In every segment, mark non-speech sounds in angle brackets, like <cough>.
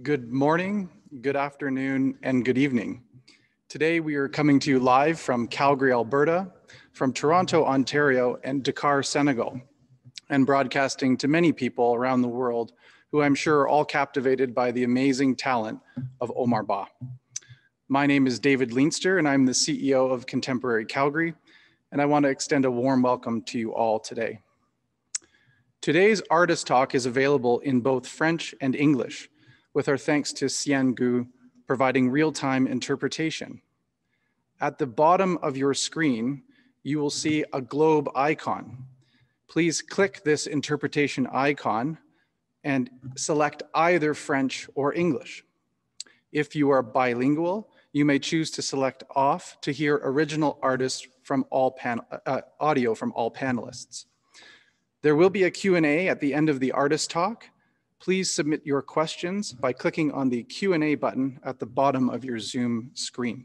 Good morning, good afternoon, and good evening. Today we are coming to you live from Calgary, Alberta, from Toronto, Ontario, and Dakar, Senegal, and broadcasting to many people around the world who I'm sure are all captivated by the amazing talent of Omar Ba. My name is David Leinster, and I'm the CEO of Contemporary Calgary, and I want to extend a warm welcome to you all today. Today's artist talk is available in both French and English, with our thanks to Xian Gu providing real-time interpretation. At the bottom of your screen, you will see a globe icon. Please click this interpretation icon and select either French or English. If you are bilingual, you may choose to select off to hear original artists from all uh, audio from all panelists. There will be a Q&A at the end of the artist talk, Please submit your questions by clicking on the Q&A button at the bottom of your Zoom screen.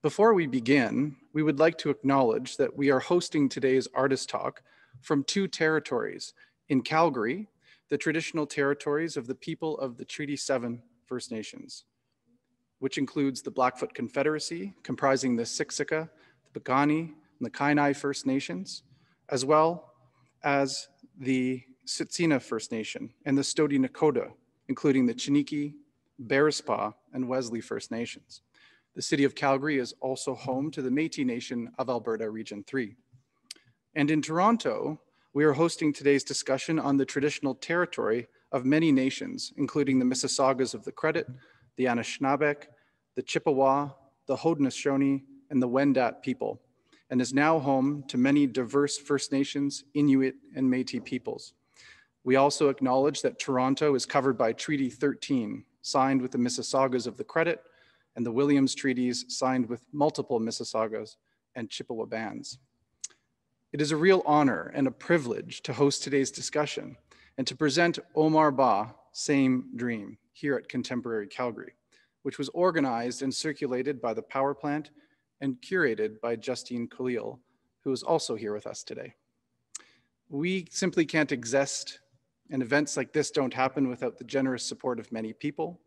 Before we begin, we would like to acknowledge that we are hosting today's artist talk from two territories. In Calgary, the traditional territories of the people of the Treaty 7 First Nations, which includes the Blackfoot Confederacy, comprising the Siksika, the Piikani, and the Kainai First Nations, as well as the Tsuut'ina First Nation, and the Stoney Nakoda, including the Chiniki, Bearspaw, and Wesley First Nations. The city of Calgary is also home to the Métis Nation of Alberta Region 3. And in Toronto, we are hosting today's discussion on the traditional territory of many nations, including the Mississaugas of the Credit, the Anishinaabeg, the Chippewa, the Haudenosaunee, and the Wendat people, and is now home to many diverse First Nations, Inuit, and Métis peoples. We also acknowledge that Toronto is covered by Treaty 13, signed with the Mississaugas of the Credit, and the Williams Treaties signed with multiple Mississaugas and Chippewa bands. It is a real honor and a privilege to host today's discussion and to present Omar Ba, Same Dream, here at Contemporary Calgary, which was organized and circulated by the Power Plant and curated by Justine Khalil, who is also here with us today. We simply can't exist and events like this don't happen without the generous support of many people.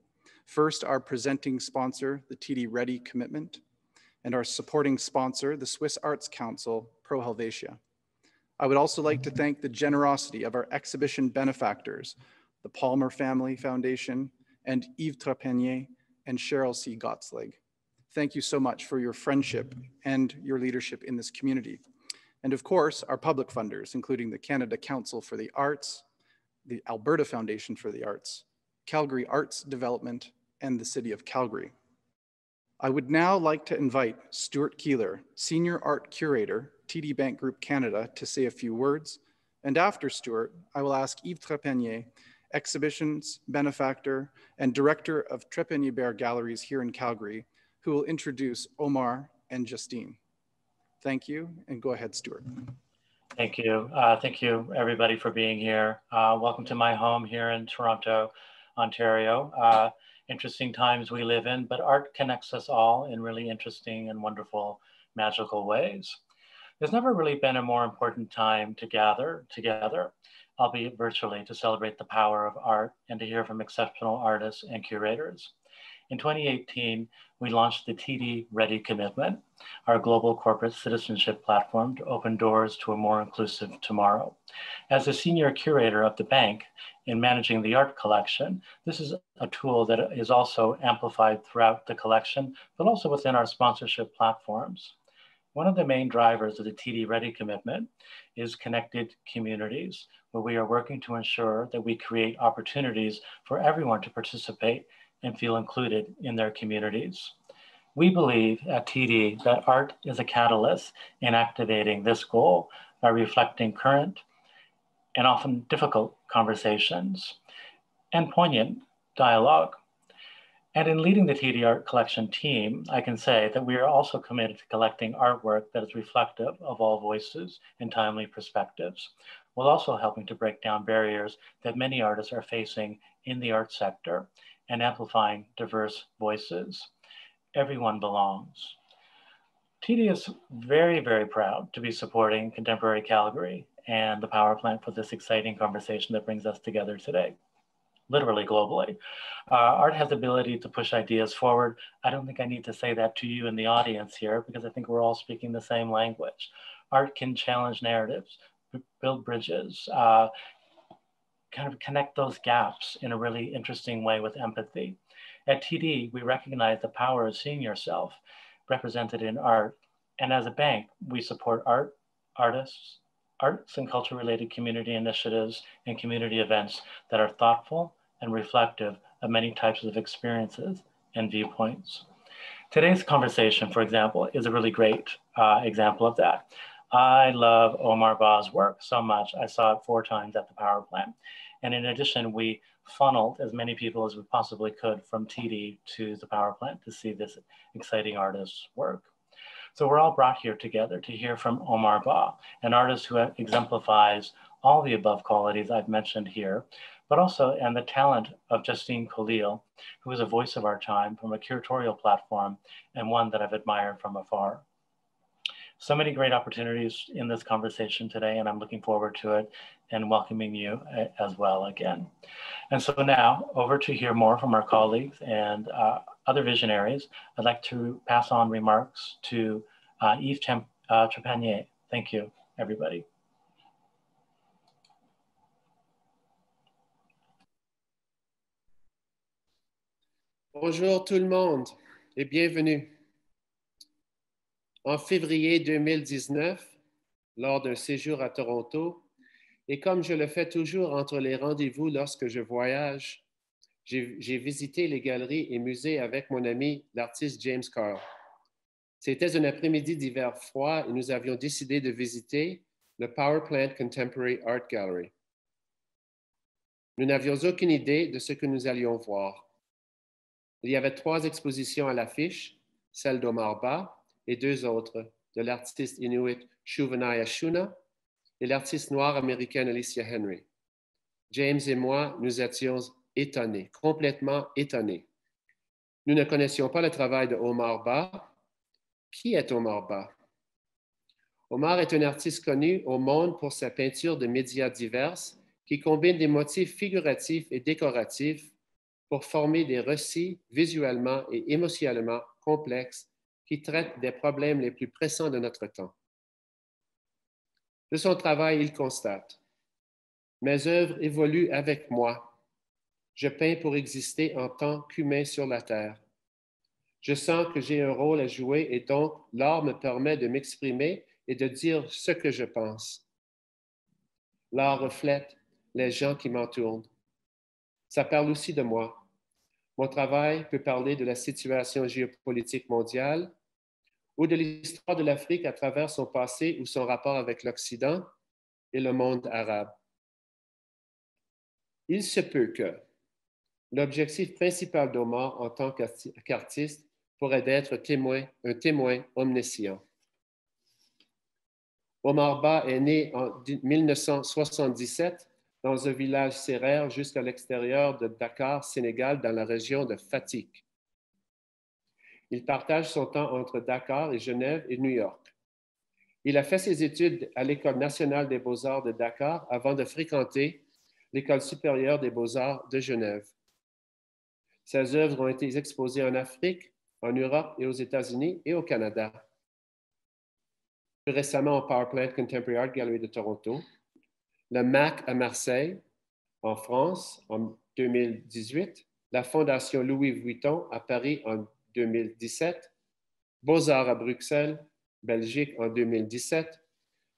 First, our presenting sponsor, the TD Ready Commitment, and our supporting sponsor, the Swiss Arts Council, Pro Helvetia. I would also like to thank the generosity of our exhibition benefactors, the Palmer Family Foundation, and Yves Trepanier and Cheryl C. Gottslig. Thank you so much for your friendship and your leadership in this community. And of course, our public funders, including the Canada Council for the Arts, the Alberta Foundation for the Arts, Calgary Arts Development, and the City of Calgary. I would now like to invite Stuart Keeler, Senior Art Curator, TD Bank Group Canada, to say a few words. And after Stuart, I will ask Yves Trepanier, Exhibitions Benefactor and Director of Trepanier Bear Galleries here in Calgary, who will introduce Omar and Justine. Thank you, and go ahead, Stuart. Thank you. Uh, thank you, everybody, for being here. Uh, welcome to my home here in Toronto, Ontario. Uh, interesting times we live in, but art connects us all in really interesting and wonderful, magical ways. There's never really been a more important time to gather together, albeit virtually, to celebrate the power of art and to hear from exceptional artists and curators. In 2018, we launched the TD Ready Commitment, our global corporate citizenship platform to open doors to a more inclusive tomorrow. As a senior curator of the bank in managing the art collection, this is a tool that is also amplified throughout the collection, but also within our sponsorship platforms. One of the main drivers of the TD Ready commitment is connected communities, where we are working to ensure that we create opportunities for everyone to participate and feel included in their communities. We believe at TD that art is a catalyst in activating this goal by reflecting current and often difficult conversations and poignant dialogue. And in leading the TD Art Collection team, I can say that we are also committed to collecting artwork that is reflective of all voices and timely perspectives, while also helping to break down barriers that many artists are facing in the art sector and amplifying diverse voices. Everyone belongs. TD is very, very proud to be supporting Contemporary Calgary and the power plant for this exciting conversation that brings us together today. literally globally. Uh, art has the ability to push ideas forward. I don't think I need to say that to you in the audience here because I think we're all speaking the same language. Art can challenge narratives, build bridges, uh, kind of connect those gaps in a really interesting way with empathy. At TD, we recognize the power of seeing yourself represented in art. And as a bank, we support art, artists, arts and culture related community initiatives and community events that are thoughtful and reflective of many types of experiences and viewpoints. Today's conversation, for example, is a really great uh, example of that. I love Omar Ba's work so much. I saw it four times at the power plant. And in addition, we funneled as many people as we possibly could from TD to the power plant to see this exciting artist's work. So we're all brought here together to hear from Omar Ba, an artist who exemplifies all the above qualities I've mentioned here, but also and the talent of Justine Khalil, who is a voice of our time from a curatorial platform and one that I've admired from afar. So many great opportunities in this conversation today, and I'm looking forward to it and welcoming you uh, as well again. And so now over to hear more from our colleagues and uh, other visionaries. I'd like to pass on remarks to uh, Yves uh, Trepanier. Thank you, everybody. Bonjour tout le monde et bienvenue. En février 2019, lors d'un séjour à Toronto, et comme je le fais toujours entre les rendez-vous lorsque je voyage, j'ai visité les galeries et musées avec mon ami, l'artiste James Carl. C'était un après-midi d'hiver froid et nous avions décidé de visiter le Power Plant Contemporary Art Gallery. Nous n'avions aucune idée de ce que nous allions voir. Il y avait trois expositions à l'affiche, celle d'Omar Ba, et deux autres, de l'artiste inuit Shuvanaya Shuna et l'artiste noire américaine Alicia Henry. James et moi, nous étions étonnés, complètement étonnés. Nous ne connaissions pas le travail de Omar Ba. Qui est Omar Ba? Omar est un artiste connu au monde pour sa peinture de médias diverses qui combine des motifs figuratifs et décoratifs pour former des récits visuellement et émotionnellement complexes qui traite des problèmes les plus pressants de notre temps. De son travail, il constate Mes œuvres évoluent avec moi. Je peins pour exister en tant qu'humain sur la terre. Je sens que j'ai un rôle à jouer et donc l'art me permet de m'exprimer et de dire ce que je pense. L'art reflète les gens qui m'entourent. Ça parle aussi de moi. Mon travail peut parler de la situation géopolitique mondiale, ou de l'histoire de l'Afrique à travers son passé ou son rapport avec l'Occident et le monde arabe. Il se peut que l'objectif principal d'Omar en tant qu'artiste pourrait être témoin, un témoin omniscient. Omar Ba est né en 1977 dans un village serrère jusqu'à l'extérieur de Dakar, Sénégal, dans la région de Fatick. Il partage son temps entre Dakar et Genève et New York. Il a fait ses études à l'École nationale des beaux-arts de Dakar avant de fréquenter l'École supérieure des beaux-arts de Genève. Ses œuvres ont été exposées en Afrique, en Europe et aux États-Unis et au Canada. Plus récemment au Power Plant Contemporary Art Gallery de Toronto, le MAC à Marseille, en France, en 2018, la Fondation Louis Vuitton à Paris en 2017, Beaux-Arts à Bruxelles, Belgique en 2017,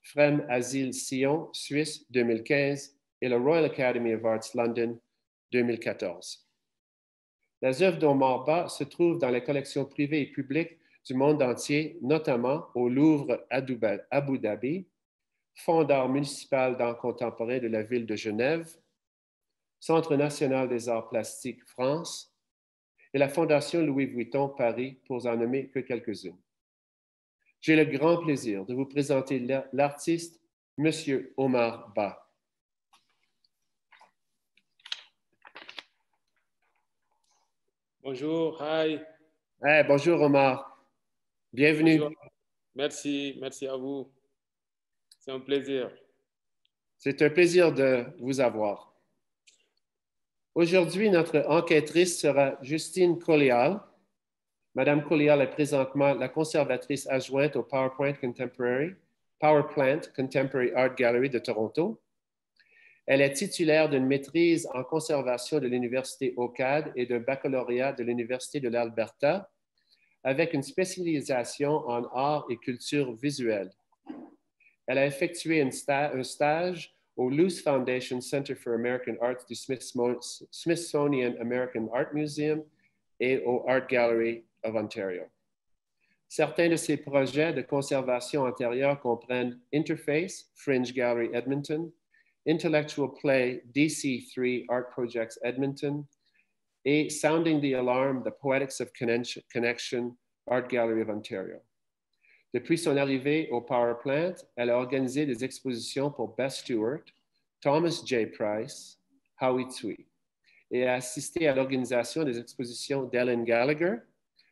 Frem Asile Sion, Suisse 2015 et la Royal Academy of Arts London 2014. Les œuvres d'Omar se trouvent dans les collections privées et publiques du monde entier, notamment au Louvre Abu Dhabi, Fonds d'art municipal d'art contemporain de la ville de Genève, Centre national des arts plastiques France, et la Fondation Louis Vuitton Paris, pour en nommer que quelques-unes. J'ai le grand plaisir de vous présenter l'artiste M. Omar Ba. Bonjour, hi. bonjour Omar. Bienvenue. Merci, merci à vous. C'est un plaisir. C'est un plaisir de vous avoir. Aujourd'hui, notre enquêtrice sera Justine Collial. Madame Collial est présentement la conservatrice adjointe au PowerPoint Contemporary, Power Plant Contemporary Art Gallery de Toronto. Elle est titulaire d'une maîtrise en conservation de l'Université OCAD et d'un baccalauréat de l'Université de l'Alberta, avec une spécialisation en art et culture visuelle. Elle a effectué un stage au Luce Foundation Center for American Arts du Smithsonian American Art Museum et au Art Gallery of Ontario. Certains de ses projets de conservation antérieure comprennent Interface, Fringe Gallery Edmonton, Intellectual Play DC3 Art Projects Edmonton, et Sounding the Alarm, The Poetics of Connection, Art Gallery of Ontario. Depuis son arrivée au Power Plant, elle a organisé des expositions pour Beth Stewart, Thomas J. Price, Howie Tsui, et a assisté à l'organisation des expositions d'Ellen Gallagher,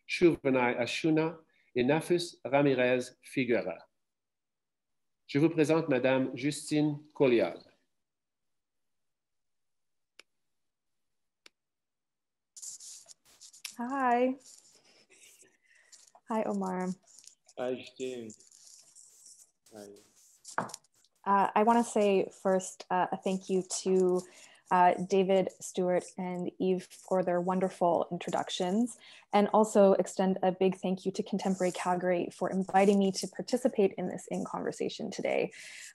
Shuvranai Ashuna et Nafus Ramirez Figuera. Je vous présente Madame Justine Collial. Hi. Hi, Omar. Hi. Uh, I want to say first uh, a thank you to uh, David, Stewart, and Eve for their wonderful introductions, and also extend a big thank you to Contemporary Calgary for inviting me to participate in this in conversation today.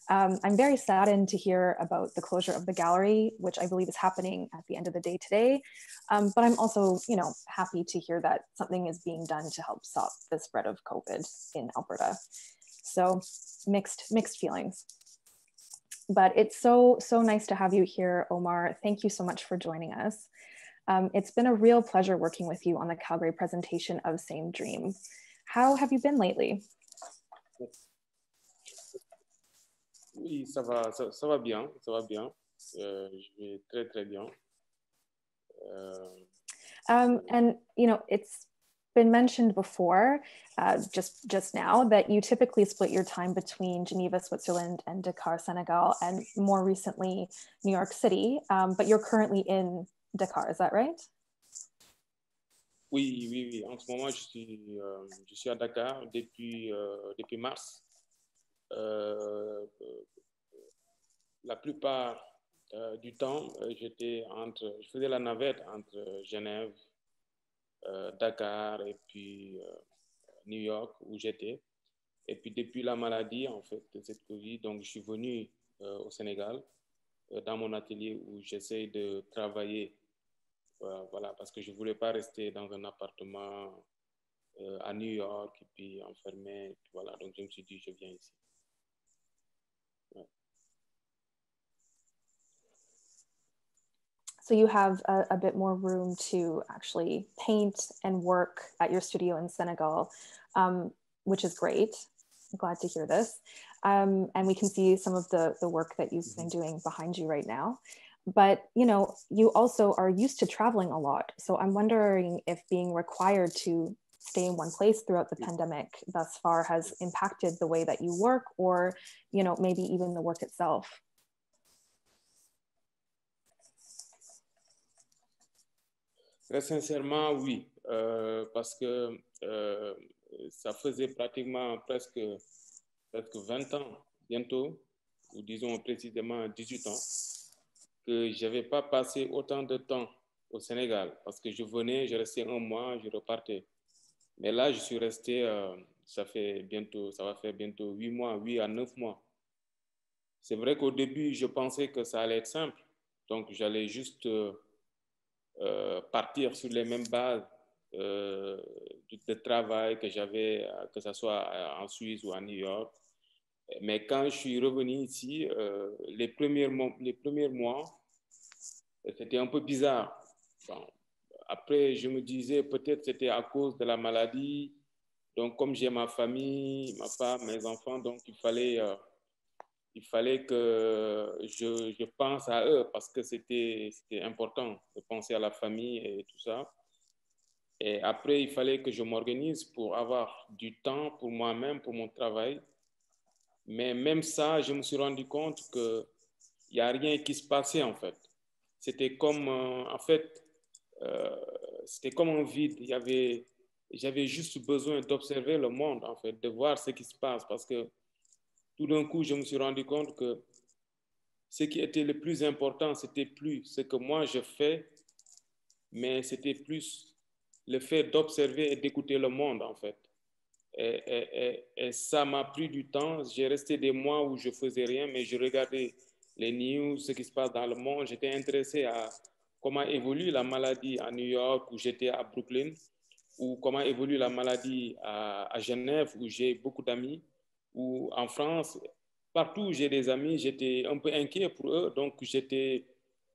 Um, I'm very saddened to hear about the closure of the gallery, which I believe is happening at the end of the day today. Um, but I'm also, you know, happy to hear that something is being done to help stop the spread of COVID in Alberta. So mixed, mixed feelings but it's so, so nice to have you here, Omar. Thank you so much for joining us. Um, it's been a real pleasure working with you on the Calgary presentation of Same Dream. How have you been lately? Oui, ça va, ça, ça va bien, ça va bien. Euh, je vais très, très bien. Euh... Um, and, you know, it's been mentioned before, uh, just just now, that you typically split your time between Geneva, Switzerland, and Dakar, Senegal, and more recently New York City. Um, but you're currently in Dakar, is that right? Oui, oui, oui. En ce moment, je suis, euh, je suis à Dakar depuis, euh, depuis mars. Euh, la plupart euh, du temps, euh, j'étais entre, je faisais la navette entre Genève, Dakar et puis euh, New York où j'étais. Et puis depuis la maladie, en fait, de cette Covid, donc je suis venu euh, au Sénégal dans mon atelier où j'essaie de travailler, voilà, parce que je ne voulais pas rester dans un appartement à New York et puis enfermé. voilà, donc je me suis dit, je viens ici. So you have a, a, bit more room to actually paint and work at your studio in Senegal, um, which is great. I'm glad to hear this. Um, and we can see some of the, the work that you've been doing behind you right now. But you know, you also are used to traveling a lot. So I'm wondering if being required to stay in one place throughout the pandemic thus far has impacted the way that you work or you know maybe even the work itself Très sincèrement, oui, euh, parce que euh, ça faisait pratiquement presque, presque 20 ans, bientôt, ou disons précisément 18 ans, que je n'avais pas passé autant de temps au Sénégal, parce que je venais, je restais un mois, je repartais. Mais là, je suis resté, euh, ça fait bientôt, ça va faire bientôt 8 mois, 8 à 9 mois. C'est vrai qu'au début, je pensais que ça allait être simple. Donc, j'allais juste partir sur les mêmes bases euh, de travail que j'avais, que ce soit en Suisse ou à New York. Mais quand je suis revenu ici, euh, les, premiers mois, les premiers mois, c'était un peu bizarre. Après, je me disais peut-être c'était à cause de la maladie. Donc, comme j'ai ma famille, ma femme, mes enfants, donc il fallait il fallait que je, pense à eux parce que c'était important de penser à la famille et tout ça. Et après, il fallait que je m'organise pour avoir du temps pour moi-même, pour mon travail. Mais même ça, je me suis rendu compte qu'il n'y a rien qui se passait en fait. c'était comme, en fait, c'était comme un vide. J'avais juste besoin d'observer le monde, en fait, de voir ce qui se passe, parce que tout d'un coup, je me suis rendu compte que ce qui était le plus important, c'était plus ce que moi je fais, mais c'était plus le fait d'observer et d'écouter le monde, en fait. Et, ça m'a pris du temps. J'ai resté des mois où je faisais rien, mais je regardais les news, ce qui se passe dans le monde. J'étais intéressé à comment évolue la maladie à New York, où j'étais à Brooklyn, ou comment évolue la maladie à Genève, où j'ai beaucoup d'amis, ou en France. Partout où j'ai des amis, j'étais un peu inquiet pour eux. Donc, j'étais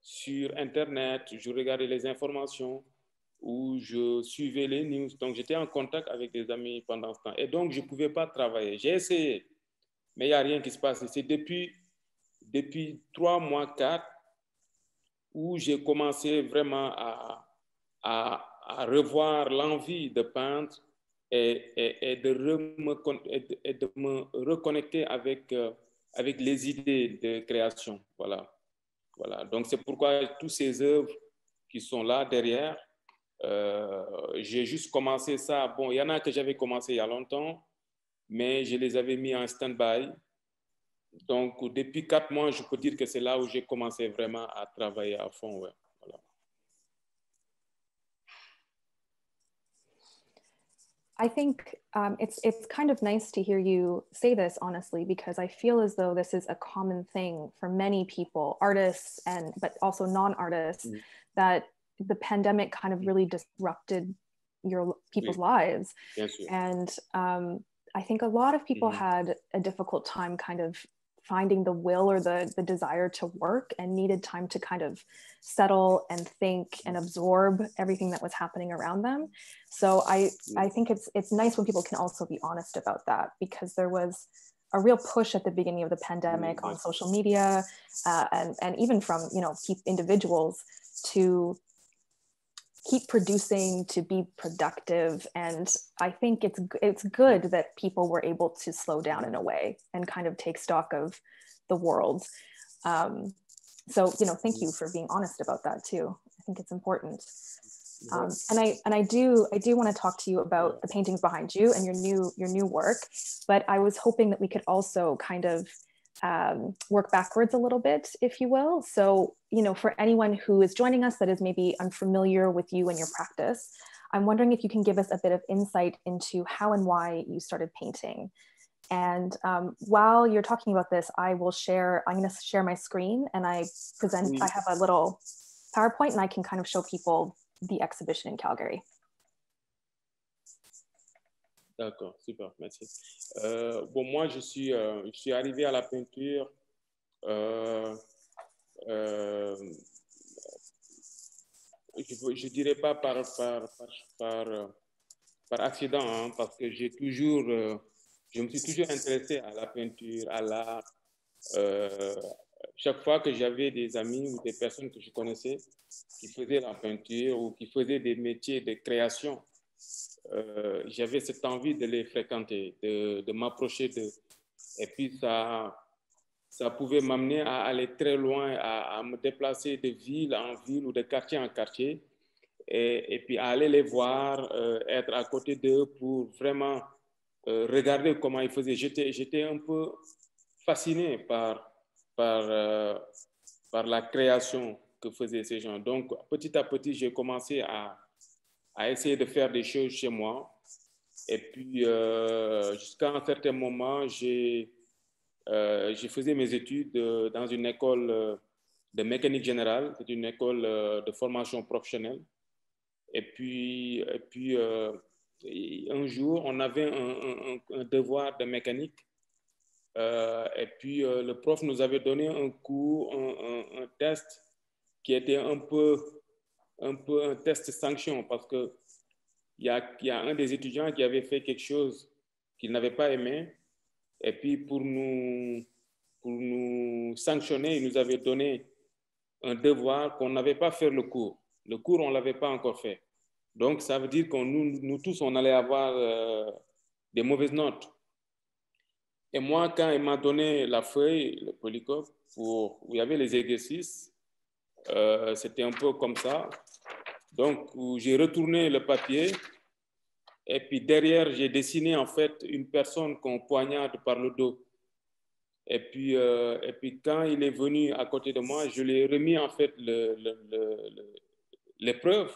sur Internet, je regardais les informations où je suivais les news. Donc, j'étais en contact avec des amis pendant ce temps. Et donc, je ne pouvais pas travailler. J'ai essayé, mais il n'y a rien qui se passe. C'est depuis, depuis trois mois, quatre, où j'ai commencé vraiment à, à revoir l'envie de peindre et, de me reconnecter avec, euh, avec les idées de création. Voilà. voilà. Donc, c'est pourquoi toutes ces œuvres qui sont là derrière, euh, j'ai juste commencé ça. Bon, il y en a que j'avais commencé il y a longtemps, mais je les avais mis en stand-by. Donc, depuis quatre mois, je peux dire que c'est là où j'ai commencé vraiment à travailler à fond. I think um, it's it's kind of nice to hear you say this honestly because I feel as though this is a common thing for many people, artists and but also non-artists, mm. that the pandemic kind of really disrupted your people's oui. lives yes, and um, i think a lot of people mm-hmm. had a difficult time kind of finding the will or the the desire to work and needed time to kind of settle and think and absorb everything that was happening around them so i i think it's it's nice when people can also be honest about that because there was a real push at the beginning of the pandemic mm-hmm. on social media uh, and and even from you know individuals to keep producing to be productive. And i think it's it's good that people were able to slow down in a way and kind of take stock of the world. Um, so you know thank you for being honest about that too. I think it's important. Um, and i and i do i do want to talk to you about the paintings behind you and your new your new work but i was hoping that we could also kind of um, work backwards a little bit, if you will. So, you know, for anyone who is joining us that is maybe unfamiliar with you and your practice, I'm wondering if you can give us a bit of insight into how and why you started painting. And um, while you're talking about this, I will share, I'm going to share my screen and I present, I have a little PowerPoint and I can kind of show people the exhibition in Calgary. D'accord, super, merci. Euh, bon, moi, je suis, euh, je suis arrivé à la peinture euh, euh je ne dirais pas par, par, par, par, accident, hein, parce que j'ai toujours, je me suis toujours intéressé à la peinture, à l'art. chaque fois que j'avais des amis ou des personnes que je connaissais qui faisaient la peinture ou qui faisaient des métiers de création, euh, j'avais cette envie de les fréquenter, de, de m'approcher d'eux. Et puis, ça, ça pouvait m'amener à aller très loin, à, me déplacer de ville en ville ou de quartier en quartier, et, et puis aller les voir, euh, être à côté d'eux pour vraiment euh, regarder comment ils faisaient. J'étais un peu fasciné par, par, par la création que faisaient ces gens. Donc, petit à petit, j'ai commencé à à essayer de faire des choses chez moi. Et puis, euh, jusqu'à un certain moment, j'ai euh, faisais mes études euh, dans une école euh, de mécanique générale. C'est une école de formation professionnelle. Et puis, et puis un jour, on avait un, devoir de mécanique. et puis, le prof nous avait donné un cours, un test qui était un peu un peu un test sanction parce que il y a, un des étudiants qui avait fait quelque chose qu'il n'avait pas aimé. Et puis, pour nous, pour nous sanctionner, il nous avait donné un devoir qu'on n'avait pas fait le cours. Le cours, on ne l'avait pas encore fait. Donc, ça veut dire que nous, nous tous, on allait avoir euh, des mauvaises notes. Et moi, quand il m'a donné la feuille, le polycope, pour, où il y avait les exercices, Euh, C'était un peu comme ça. Donc, j'ai retourné le papier et puis derrière, j'ai dessiné en fait une personne qu'on poignarde par le dos. Et puis, euh, et puis quand il est venu à côté de moi, je lui ai remis en fait l'épreuve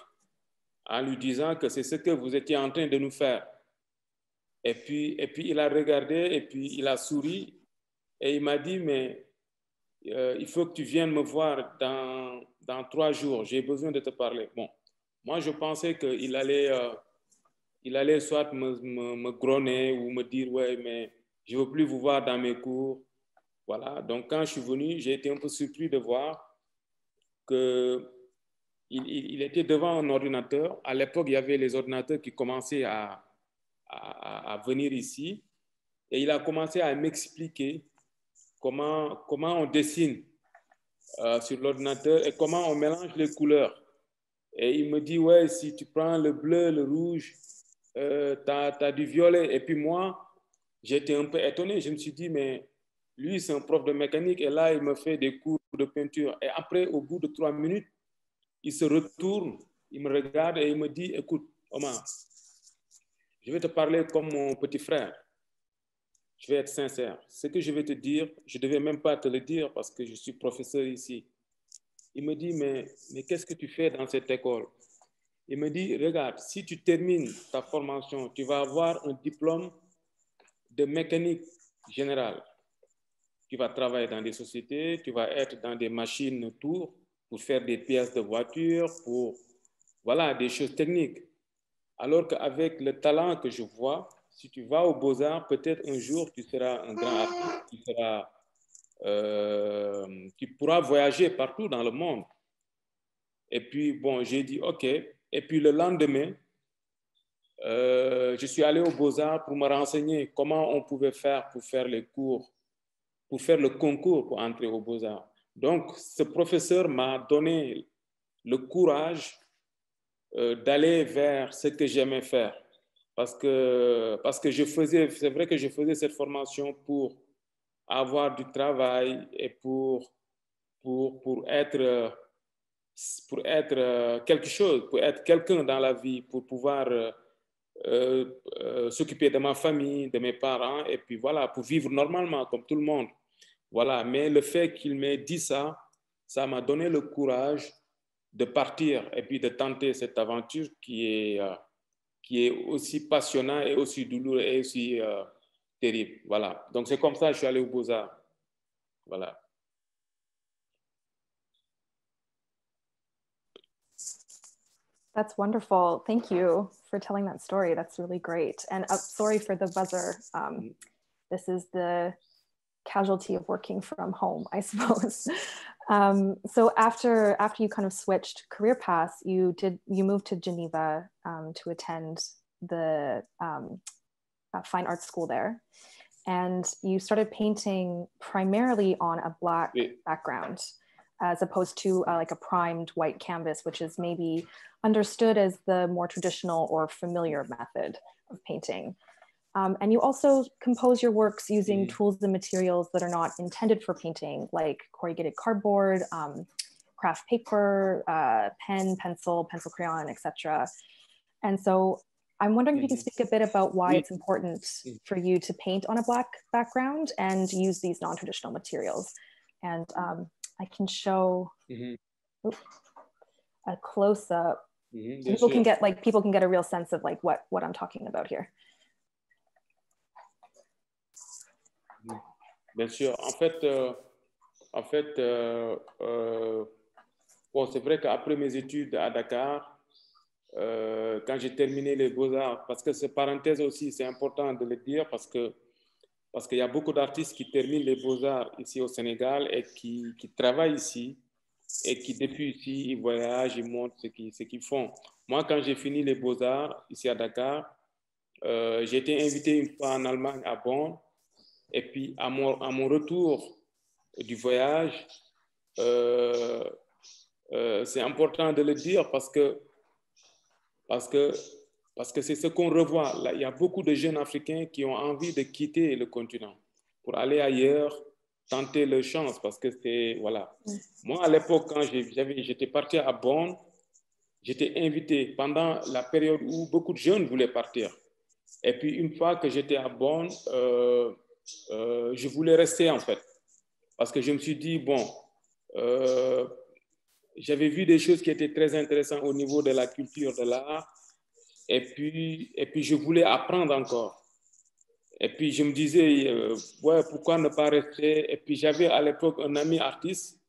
en lui disant que c'est ce que vous étiez en train de nous faire. Et puis, et puis il a regardé et puis il a souri et il m'a dit, mais euh, il faut que tu viennes me voir dans, dans trois jours, j'ai besoin de te parler. Bon, moi je pensais qu'il allait, euh, il allait soit me, me, ou me dire, ouais, mais je ne veux plus vous voir dans mes cours. Voilà, donc quand je suis venu, j'ai été un peu surpris de voir que il, il, était devant un ordinateur. À l'époque, il y avait les ordinateurs qui commençaient à, à venir ici. Et il a commencé à m'expliquer comment, comment on dessine euh, sur l'ordinateur et comment on mélange les couleurs. Et il me dit, ouais, si tu prends le bleu, le rouge, euh, tu as, as, du violet. Et puis moi, j'étais un peu étonné. Je me suis dit, mais lui, c'est un prof de mécanique et là, il me fait des cours de peinture. Et après, au bout de trois minutes, il se retourne, il me regarde et il me dit, écoute, Omar, je vais te parler comme mon petit frère. Je vais être sincère. Ce que je vais te dire, je ne devais même pas te le dire parce que je suis professeur ici. Il me dit, mais, mais qu'est-ce que tu fais dans cette école? Il me dit, regarde, si tu termines ta formation, tu vas avoir un diplôme de mécanique générale tu vas travailler dans des sociétés, tu vas être dans des machines autour pour faire des pièces de voiture, pour voilà, des choses techniques. Alors qu'avec le talent que je vois, si tu vas aux Beaux-Arts, peut-être un jour tu seras un grand artiste, euh, tu pourras voyager partout dans le monde. Et puis, bon, j'ai dit OK. Et puis le lendemain, euh, je suis allé aux Beaux-Arts pour me renseigner comment on pouvait faire pour faire les cours pour faire le concours pour entrer aux Beaux-Arts. Donc, ce professeur m'a donné le courage euh, d'aller vers ce que j'aimais faire. Parce que, parce que je faisais, c'est vrai que je faisais cette formation pour avoir du travail et pour, pour, pour être, pour être quelque chose, pour être quelqu'un dans la vie, pour pouvoir euh, euh, s'occuper de ma famille, de mes parents, et puis voilà, pour vivre normalement comme tout le monde. Voilà, mais le fait qu'il m'ait dit ça, ça m'a donné le courage de partir et puis de tenter cette aventure qui est, euh, qui est aussi passionnante et aussi douloureuse et aussi euh, terrible. Voilà, donc c'est comme ça que je suis allé au Beaux-Arts. Voilà. That's wonderful. Thank you for telling that story. That's really great. And uh, sorry for the buzzer. Um, this is the casualty of working from home, I suppose. <laughs> Um, so after after you kind of switched career paths, you did you moved to Geneva um, to attend the um, uh, fine arts school there, and you started painting primarily on a black yeah. background, as opposed to uh, like a primed white canvas, which is maybe understood as the more traditional or familiar method of painting. Um, and you also compose your works using mm. tools and materials that are not intended for painting, like corrugated cardboard, um, craft paper, uh, pen, pencil, pencil crayon, etc. And so I'm wondering if you can Mm-hmm. speak a bit about why it's important for you to paint on a black background and use these non-traditional materials. And um, I can show Mhm. oop, a close-up. People can get like people can get a real sense of like what what I'm talking about here. Bien sûr. En fait, euh, en fait euh, euh, bon, c'est vrai qu'après mes études à Dakar, quand j'ai terminé les beaux-arts, parce que c'est parenthèse aussi, c'est important de le dire parce que parce qu'il y a beaucoup d'artistes qui terminent les beaux-arts ici au Sénégal et qui, qui travaillent ici et qui depuis ici, ils voyagent, ils montrent ce qu'ils qu'ils font. Moi, quand j'ai fini les beaux-arts ici à Dakar, j'ai été invité une fois en Allemagne, à Bonn, et puis à mon, à mon retour du voyage, euh, euh, c'est important de le dire parce que parce que parce que c'est ce qu'on revoit. Là, il y a beaucoup de jeunes Africains qui ont envie de quitter le continent pour aller ailleurs, tenter leur chance parce que c'est, voilà. Moi, à l'époque, quand j'étais parti à Bonn, j'étais invité pendant la période où beaucoup de jeunes voulaient partir. Et puis, une fois que j'étais à Bonn, euh, euh, je voulais rester en fait. Parce que je me suis dit, bon, euh, j'avais vu des choses qui étaient très intéressantes au niveau de la culture, de l'art. Et puis, et puis, je voulais apprendre encore. Et puis, je me disais, ouais, pourquoi ne pas rester? Et puis, j'avais à l'époque un ami artiste.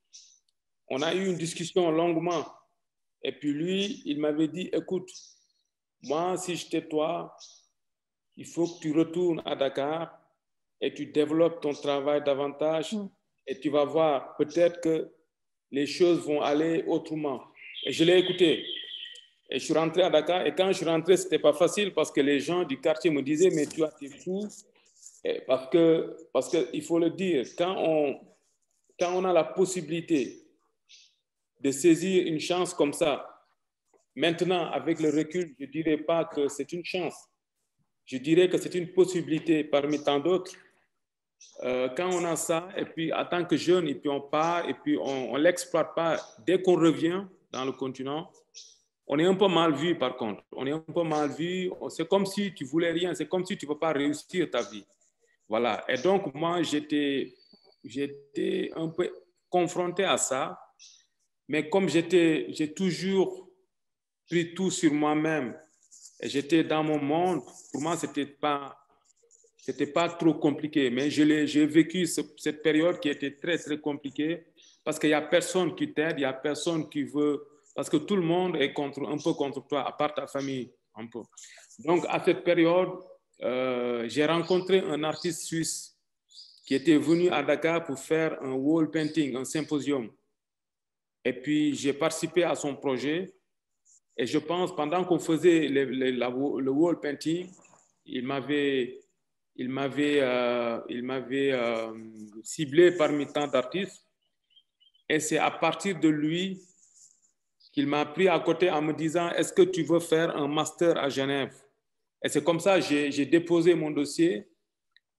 On a eu une discussion longuement. Et puis, lui, il m'avait dit, écoute, moi, si j'étais toi, il faut que tu retournes à Dakar et tu développes ton travail davantage mm. et tu vas voir peut-être que les choses vont aller autrement. Et je l'ai écouté. Et je suis rentré à Dakar. Et quand je suis rentré, ce n'était pas facile parce que les gens du quartier me disaient, mais tu as tes fou. Et parce que, parce qu'il faut le dire, quand on, quand on a la possibilité de saisir une chance comme ça, maintenant, avec le recul, je ne dirais pas que c'est une chance. Je dirais que c'est une possibilité parmi tant d'autres. Euh, quand on a ça, et puis en tant que jeune, et puis on part, et puis on ne l'exploite pas, dès qu'on revient dans le continent, on est un peu mal vu par contre. On est un peu mal vu. C'est comme si tu voulais rien. C'est comme si tu ne peux pas réussir ta vie. Voilà. Et donc, moi, j'étais, un peu confronté à ça. Mais comme j'ai toujours pris tout sur moi-même et j'étais dans mon monde, pour moi, ce n'était pas, c'était pas trop compliqué. Mais j'ai vécu cette période qui était très, très compliquée parce qu'il n'y a personne qui t'aide, il n'y a personne qui veut parce que tout le monde est contre, un peu contre toi, à part ta famille, un peu. Donc, à cette période, euh, j'ai rencontré un artiste suisse qui était venu à Dakar pour faire un wall painting, un symposium. Et puis, j'ai participé à son projet. Et je pense, pendant qu'on faisait le, le, wall painting, il m'avait il m'avait euh, euh, ciblé parmi tant d'artistes. Et c'est à partir de lui qu'il m'a pris à côté en me disant, est-ce que tu veux faire un master à Genève? Et c'est comme ça que j'ai déposé mon dossier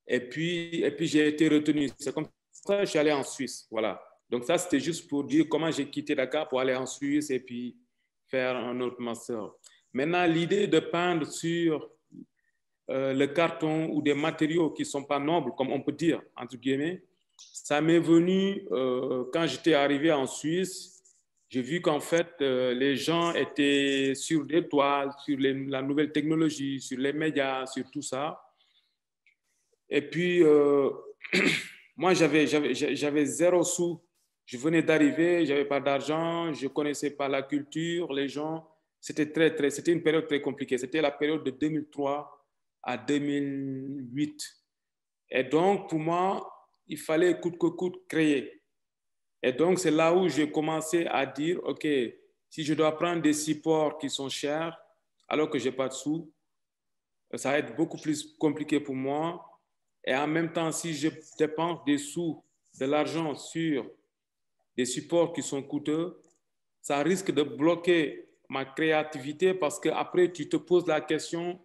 et puis, et puis j'ai été retenu. C'est comme ça que je suis allé en Suisse. Voilà. Donc ça, c'était juste pour dire comment j'ai quitté Dakar pour aller en Suisse et puis faire un autre master. Maintenant, l'idée de peindre sur euh, le carton ou des matériaux qui ne sont pas nobles, comme on peut dire, entre guillemets, ça m'est venu euh, quand j'étais arrivé en Suisse j'ai vu qu'en fait, euh, les gens étaient sur des toiles, sur la nouvelle technologie, sur les médias, sur tout ça. Et puis, <clears throat> moi, j'avais zéro sou. Je venais d'arriver, je n'avais pas d'argent, je ne connaissais pas la culture, les gens. C'était très, très, c'était une période très compliquée. C'était la période de 2003 à 2008. Et donc, pour moi, il fallait coûte que coûte créer. Et donc, c'est là où j'ai commencé à dire, OK, si je dois prendre des supports qui sont chers, alors que je n'ai pas de sous, ça va être beaucoup plus compliqué pour moi. Et en même temps, si je dépense des sous, de l'argent sur des supports qui sont coûteux, ça risque de bloquer ma créativité parce qu'après, tu te poses la question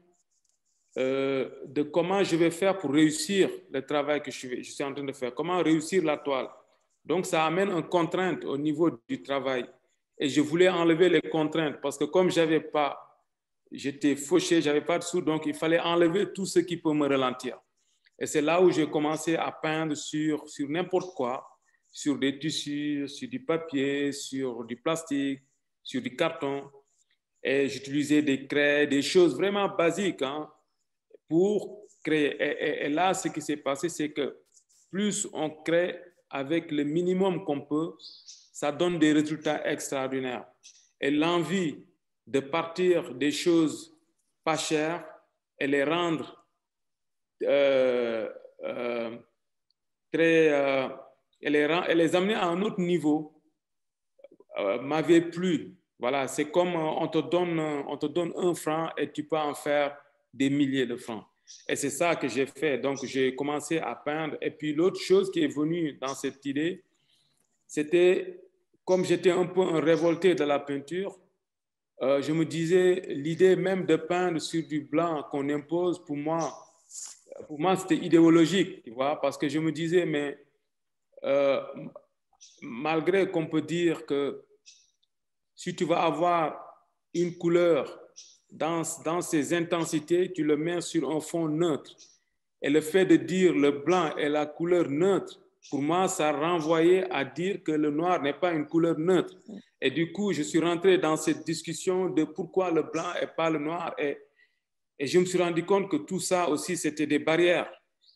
euh, de comment je vais faire pour réussir le travail que je suis en train de faire, comment réussir la toile. Donc, ça amène une contrainte au niveau du travail. Et je voulais enlever les contraintes parce que comme j'avais pas, j'étais fauché, j'avais pas de sous, donc il fallait enlever tout ce qui peut me ralentir. Et c'est là où j'ai commencé à peindre sur, sur n'importe quoi, sur des tissus, sur du papier, sur du plastique, sur du carton. Et j'utilisais des craies, des choses vraiment basiques hein, pour créer. Et, là, ce qui s'est passé, c'est que plus on crée, avec le minimum qu'on peut, ça donne des résultats extraordinaires. Et l'envie de partir des choses pas chères et les rendre euh, euh, très, euh, et, les, les, amener à un autre niveau m'avait plu. Voilà, c'est comme on te, donne, on te donne un franc et tu peux en faire des milliers de francs. Et c'est ça que j'ai fait. Donc, j'ai commencé à peindre. Et puis, l'autre chose qui est venue dans cette idée, c'était, comme j'étais un peu un révolté de la peinture, euh, je me disais, l'idée même de peindre sur du blanc qu'on impose, pour moi, pour moi, c'était idéologique, tu vois, parce que je me disais, mais euh, malgré qu'on peut dire que si tu vas avoir une couleur dans, dans ses intensités, tu le mets sur un fond neutre. Et le fait de dire le blanc est la couleur neutre, pour moi, ça renvoyait à dire que le noir n'est pas une couleur neutre. Et du coup, je suis rentré dans cette discussion de pourquoi le blanc et pas le noir. Et, et je me suis rendu compte que tout ça aussi, c'était des barrières.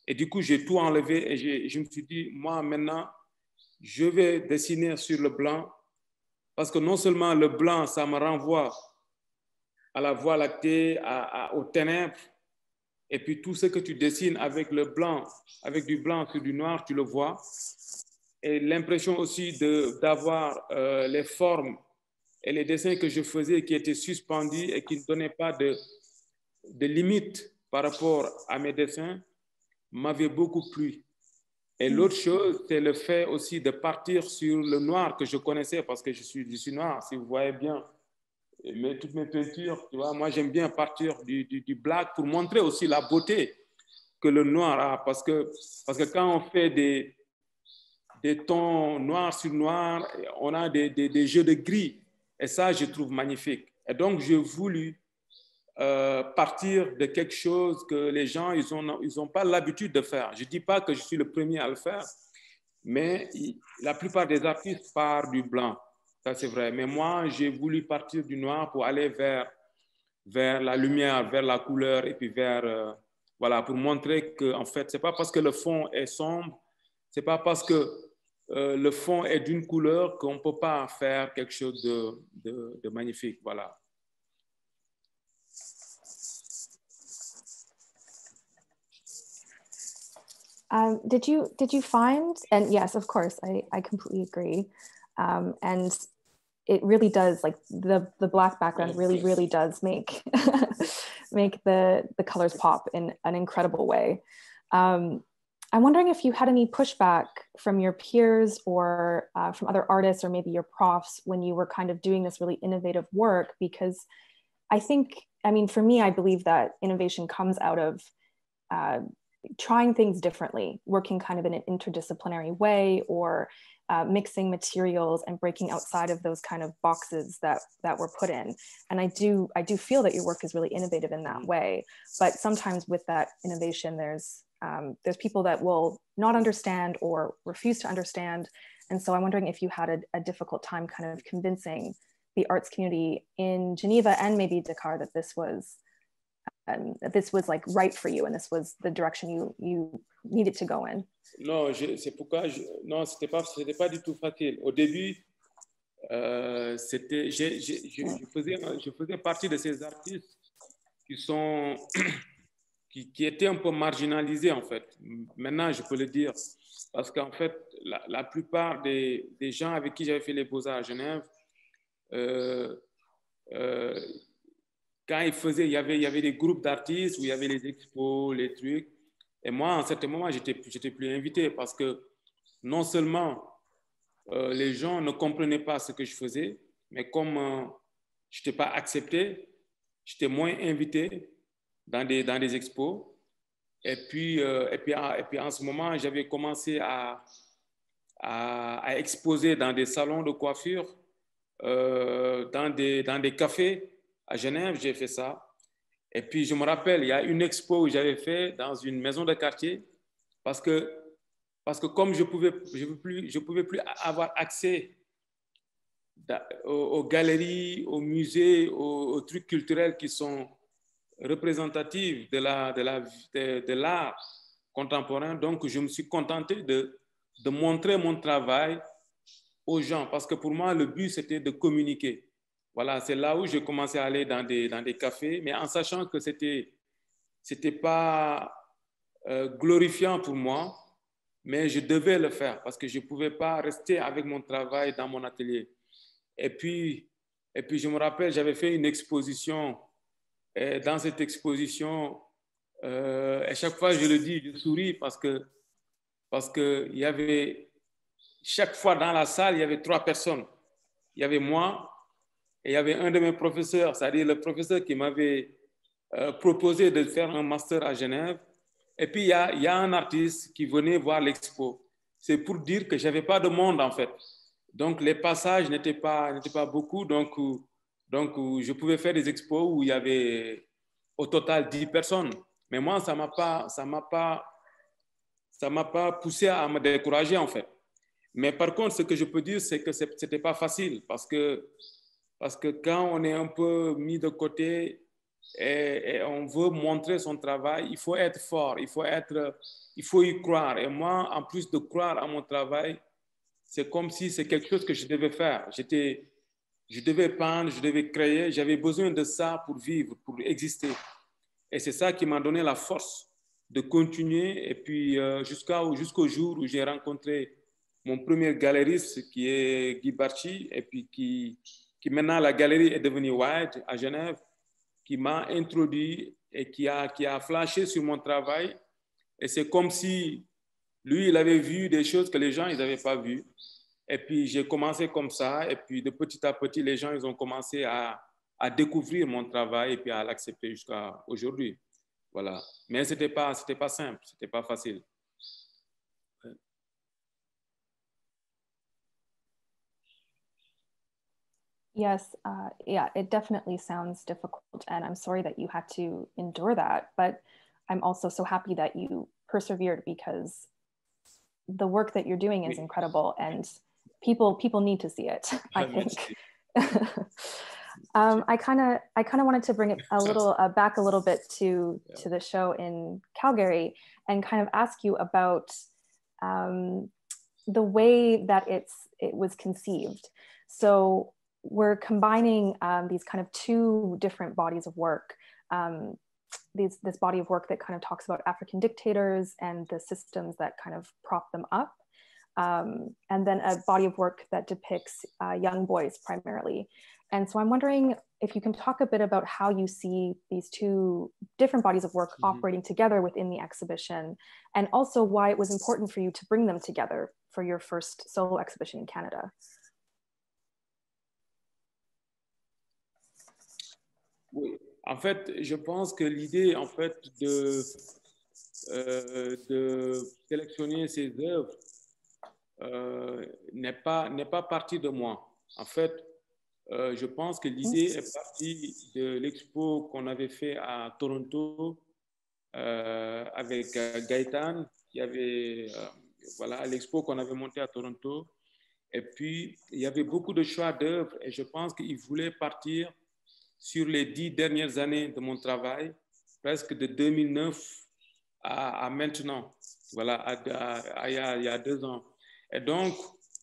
Et du coup, j'ai tout enlevé et je me suis dit, moi, maintenant, je vais dessiner sur le blanc parce que non seulement le blanc, ça me renvoie à la voie lactée, à, aux ténèbres, et puis tout ce que tu dessines avec le blanc, avec du blanc sur du noir, tu le vois. Et l'impression aussi d'avoir euh, les formes et les dessins que je faisais qui étaient suspendus et qui ne donnaient pas de, de limites par rapport à mes dessins m'avait beaucoup plu. Et mm. l'autre chose, c'est le fait aussi de partir sur le noir que je connaissais parce que je suis, je suis noir, si vous voyez bien. Mais toutes mes peintures, tu vois, moi j'aime bien partir du, du, black pour montrer aussi la beauté que le noir a. Parce que, parce que quand on fait des, des tons noirs sur noir, on a des, des, des jeux de gris. Et ça, je trouve magnifique. Et donc, j'ai voulu euh, partir de quelque chose que les gens, ils n'ont ils ont pas l'habitude de faire. Je ne dis pas que je suis le premier à le faire, mais la plupart des artistes partent du blanc. Ça, c'est vrai. Mais moi, j'ai voulu partir du noir pour aller vers, vers la lumière, vers la couleur et puis vers, euh, voilà, pour montrer que, en fait, ce n'est pas parce que le fond est sombre, ce n'est pas parce que euh, le fond est d'une couleur qu'on peut pas faire quelque chose de, de, de magnifique. Voilà. Um, did you did you find? And yes, of course, I I completely agree. Um, and it really does like the the black background really really does make <laughs> make the the colors pop in an incredible way. Um, I'm wondering if you had any pushback from your peers or uh, from other artists or maybe your profs when you were kind of doing this really innovative work because I think I mean for me I believe that innovation comes out of uh, trying things differently, working kind of in an interdisciplinary way or uh, mixing materials and breaking outside of those kind of boxes that that were put in. And i do i do feel that your work is really innovative in that way but sometimes with that innovation there's um, there's people that will not understand or refuse to understand. And so i'm wondering if you had a, a difficult time kind of convincing the arts community in geneva and maybe dakar that this was this was like right for you and this was the direction you you needed to go in? Non c'est pourquoi non c'était pas c'était pas du tout facile. Au début euh, c'était je, faisais je faisais partie de ces artistes qui sont <coughs> qui, étaient un peu marginalisés en fait. Maintenant je peux le dire. Parce qu'en fait la, plupart des, gens avec qui j'avais fait les beaux-arts à Genève euh, euh, quand ils faisaient, il y avait, il y avait des groupes d'artistes où il y avait les expos, les trucs. Et moi, en certain moment, j'étais, j'étais plus invité parce que non seulement euh, les gens ne comprenaient pas ce que je faisais, mais comme euh, je n'étais pas accepté, j'étais moins invité dans des, dans des expos. Et puis, euh, et, puis, et puis en ce moment, j'avais commencé à, à, à, exposer dans des salons de coiffure, dans, des, dans des cafés à Genève, j'ai fait ça. Et puis, je me rappelle, il y a une expo que j'avais fait dans une maison de quartier parce que, parce que comme je ne pouvais, je plus, pouvais plus avoir accès aux, galeries, aux musées, aux, trucs culturels qui sont représentatifs de l'art de la, de, de contemporain, donc je me suis contenté de, de montrer mon travail aux gens parce que pour moi, le but, c'était de communiquer. Voilà, c'est là où j'ai commencé à aller dans des, dans des cafés, mais en sachant que c'était c'était pas euh, glorifiant pour moi, mais je devais le faire parce que je ne pouvais pas rester avec mon travail dans mon atelier. Et puis, et puis je me rappelle, j'avais fait une exposition. Et dans cette exposition, euh, à chaque fois, je le dis, je souris parce que parce que il y avait chaque fois dans la salle, il y avait trois personnes. Il y avait moi, et il y avait un de mes professeurs, c'est-à-dire le professeur qui m'avait euh, proposé de faire un master à Genève. Et puis, il y, a, un artiste qui venait voir l'expo. c'est pour dire que j'avais pas de monde en fait. Donc les passages n'étaient pas, pas beaucoup. Donc, donc je pouvais faire des expos où il y avait au total 10 personnes. Mais moi, ça m'a pas, ça m'a pas, ça pas poussé à me décourager en fait. Mais par contre, ce que je peux dire, c'est que c'était pas facile parce que, parce que quand on est un peu mis de côté, et, on veut montrer son travail, il faut être fort, il faut, être, il faut y croire. Et moi, en plus de croire à mon travail, c'est comme si c'est quelque chose que je devais faire. J'étais, je devais peindre, je devais créer, j'avais besoin de ça pour vivre, pour exister. Et c'est ça qui m'a donné la force de continuer. Et puis euh, jusqu'au jour où j'ai rencontré mon premier galériste qui est Guy Barchi, et puis qui, qui maintenant la galerie est devenue White à Genève qui m'a introduit et qui a, qui a flashé sur mon travail. Et c'est comme si lui, il avait vu des choses que les gens, ils n'avaient pas vues. Et puis, j'ai commencé comme ça. Et puis, de petit à petit, les gens, ils ont commencé à, à découvrir mon travail et puis à l'accepter jusqu'à aujourd'hui. Voilà. Mais ce n'était pas, pas simple, ce n'était pas facile. Yes, uh, yeah, it definitely sounds difficult. And I'm sorry that you had to endure that. But I'm also so happy that you persevered because the work that you're doing is incredible and people people need to see it <laughs> i think <laughs> um, i kind of i kind of wanted to bring it a <laughs> little uh, back a little bit to to the show in calgary and kind of ask you about um, the way that it's it was conceived so we're combining um, these kind of two different bodies of work. Um, these, this body of work that kind of talks about African dictators and the systems that kind of prop them up. Um, and then a body of work that depicts uh, young boys primarily. And so I'm wondering if you can talk a bit about how you see these two different bodies of work mm-hmm. operating together within the exhibition, and also why it was important for you to bring them together for your first solo exhibition in Canada. En fait, je pense que l'idée, en fait, de, euh, sélectionner ces œuvres euh, n'est pas, pas partie de moi. En fait, euh, je pense que l'idée est partie de l'expo qu'on avait fait à Toronto avec Gaëtan, qui avait, voilà, l'expo qu'on avait monté à Toronto. Et puis, il y avait beaucoup de choix d'œuvres et je pense qu'il voulait partir sur les dix dernières années de mon travail, presque de 2009 à, maintenant, voilà, il, y a, deux ans. Et donc,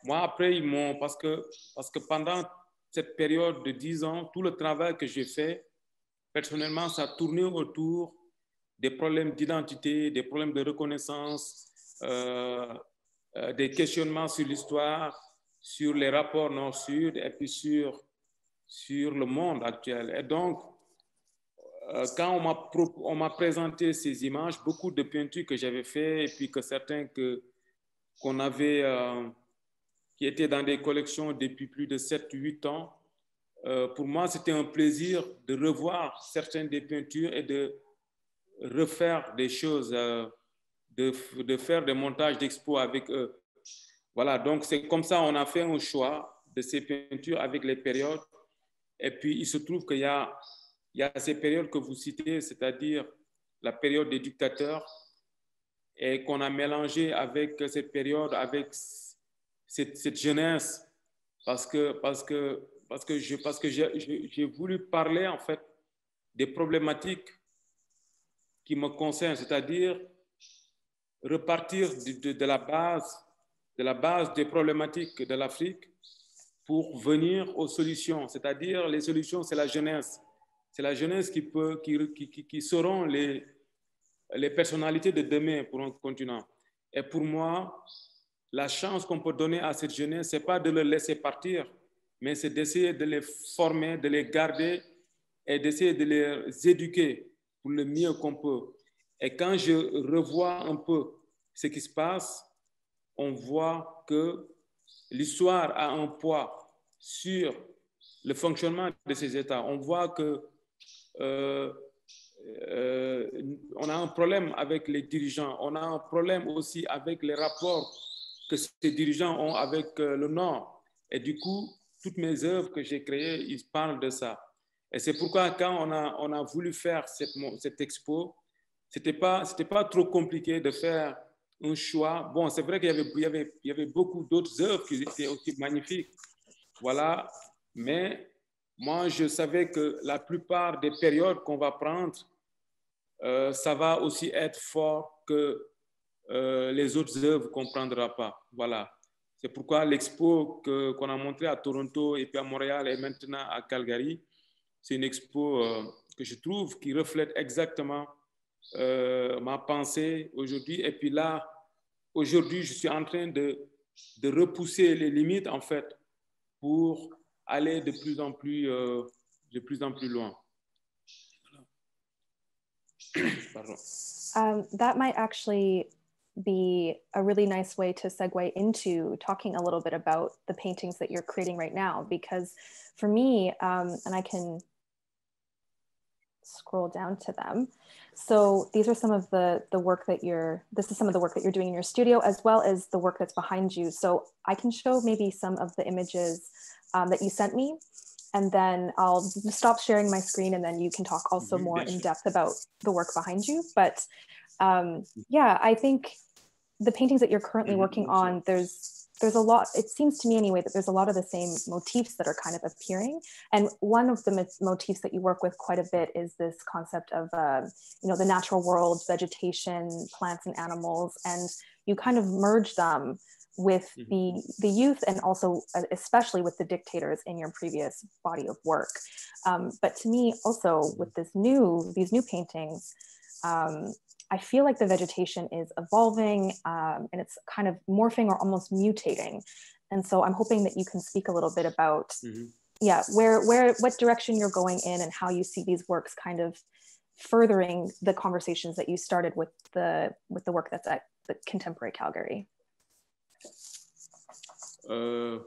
moi, après, ils m'ont, parce que, parce que pendant cette période de dix ans, tout le travail que j'ai fait, personnellement, ça a tourné autour des problèmes d'identité, des problèmes de reconnaissance, euh, euh, des questionnements sur l'histoire, sur les rapports nord-sud et puis sur sur le monde actuel. Et donc, euh, quand on m'a présenté ces images, beaucoup de peintures que j'avais fait et puis que certains que qu'on avait, euh, qui étaient dans des collections depuis plus de 7-8 ans, euh, pour moi, c'était un plaisir de revoir certaines des peintures et de refaire des choses, de, de, faire des montages d'expo avec eux. Voilà, donc c'est comme ça on a fait un choix de ces peintures avec les périodes et puis, il se trouve qu'il y a, ces périodes que vous citez, c'est-à-dire la période des dictateurs, et qu'on a mélangé avec cette période, avec cette, jeunesse, parce que, parce que, parce que, je, parce j'ai voulu parler, en fait, des problématiques qui me concernent, c'est-à-dire repartir de, la base, de la base des problématiques de l'Afrique pour venir aux solutions. C'est-à-dire, les solutions, c'est la jeunesse. C'est la jeunesse qui, peut, qui, qui, qui, seront les, les personnalités de demain pour un continent. Et pour moi, la chance qu'on peut donner à cette jeunesse, ce n'est pas de les laisser partir, mais c'est d'essayer de les former, de les garder et d'essayer de les éduquer pour le mieux qu'on peut. Et quand je revois un peu ce qui se passe, on voit que l'histoire a un poids sur le fonctionnement de ces États. On voit que euh, euh, on a un problème avec les dirigeants, on a un problème aussi avec les rapports que ces dirigeants ont avec le Nord. Et du coup, toutes mes œuvres que j'ai créées, ils parlent de ça. Et c'est pourquoi quand on a, on a voulu faire cette, cette expo, ce n'était pas, pas trop compliqué de faire un choix. Bon, c'est vrai qu'il y avait, il y avait, il y avait beaucoup d'autres œuvres qui étaient aussi magnifiques. Voilà. Mais moi, je savais que la plupart des périodes qu'on va prendre, euh, ça va aussi être fort que euh, les autres œuvres qu'on ne prendra pas. Voilà. C'est pourquoi l'expo qu'on a montré à Toronto et puis à Montréal et maintenant à Calgary, c'est une expo euh, que je trouve qui reflète exactement ma pensée aujourd'hui. Et puis là, aujourd'hui, je suis en train de, de repousser les limites, en fait, pour aller de plus en plus, euh, de plus en plus loin. <coughs> Um, that might actually be a really nice way to segue into talking a little bit about the paintings that you're creating right now. Because for me, um, and I can scroll down to them. So these are some of the the work that you're. This is some of the work that you're doing in your studio, as well as the work that's behind you. So I can show maybe some of the images um, that you sent me. And then I'll stop sharing my screen and then you can talk also mm-hmm. more in depth about the work behind you. But um, yeah, I think the paintings that you're currently working mm-hmm. on, there's there's a lot it seems to me anyway that there's a lot of the same motifs that are kind of appearing and one of the motifs that you work with quite a bit is this concept of uh, you know the natural world vegetation plants and animals and you kind of merge them with mm-hmm. the the youth and also uh, especially with the dictators in your previous body of work um, but to me also mm-hmm. with this new these new paintings um, i feel like the vegetation is evolving um, and it's kind of morphing or almost mutating and so i'm hoping that you can speak a little bit about mm-hmm. yeah where where what direction you're going in and how you see these works kind of furthering the conversations that you started with the with the work that's at the contemporary calgary Euh,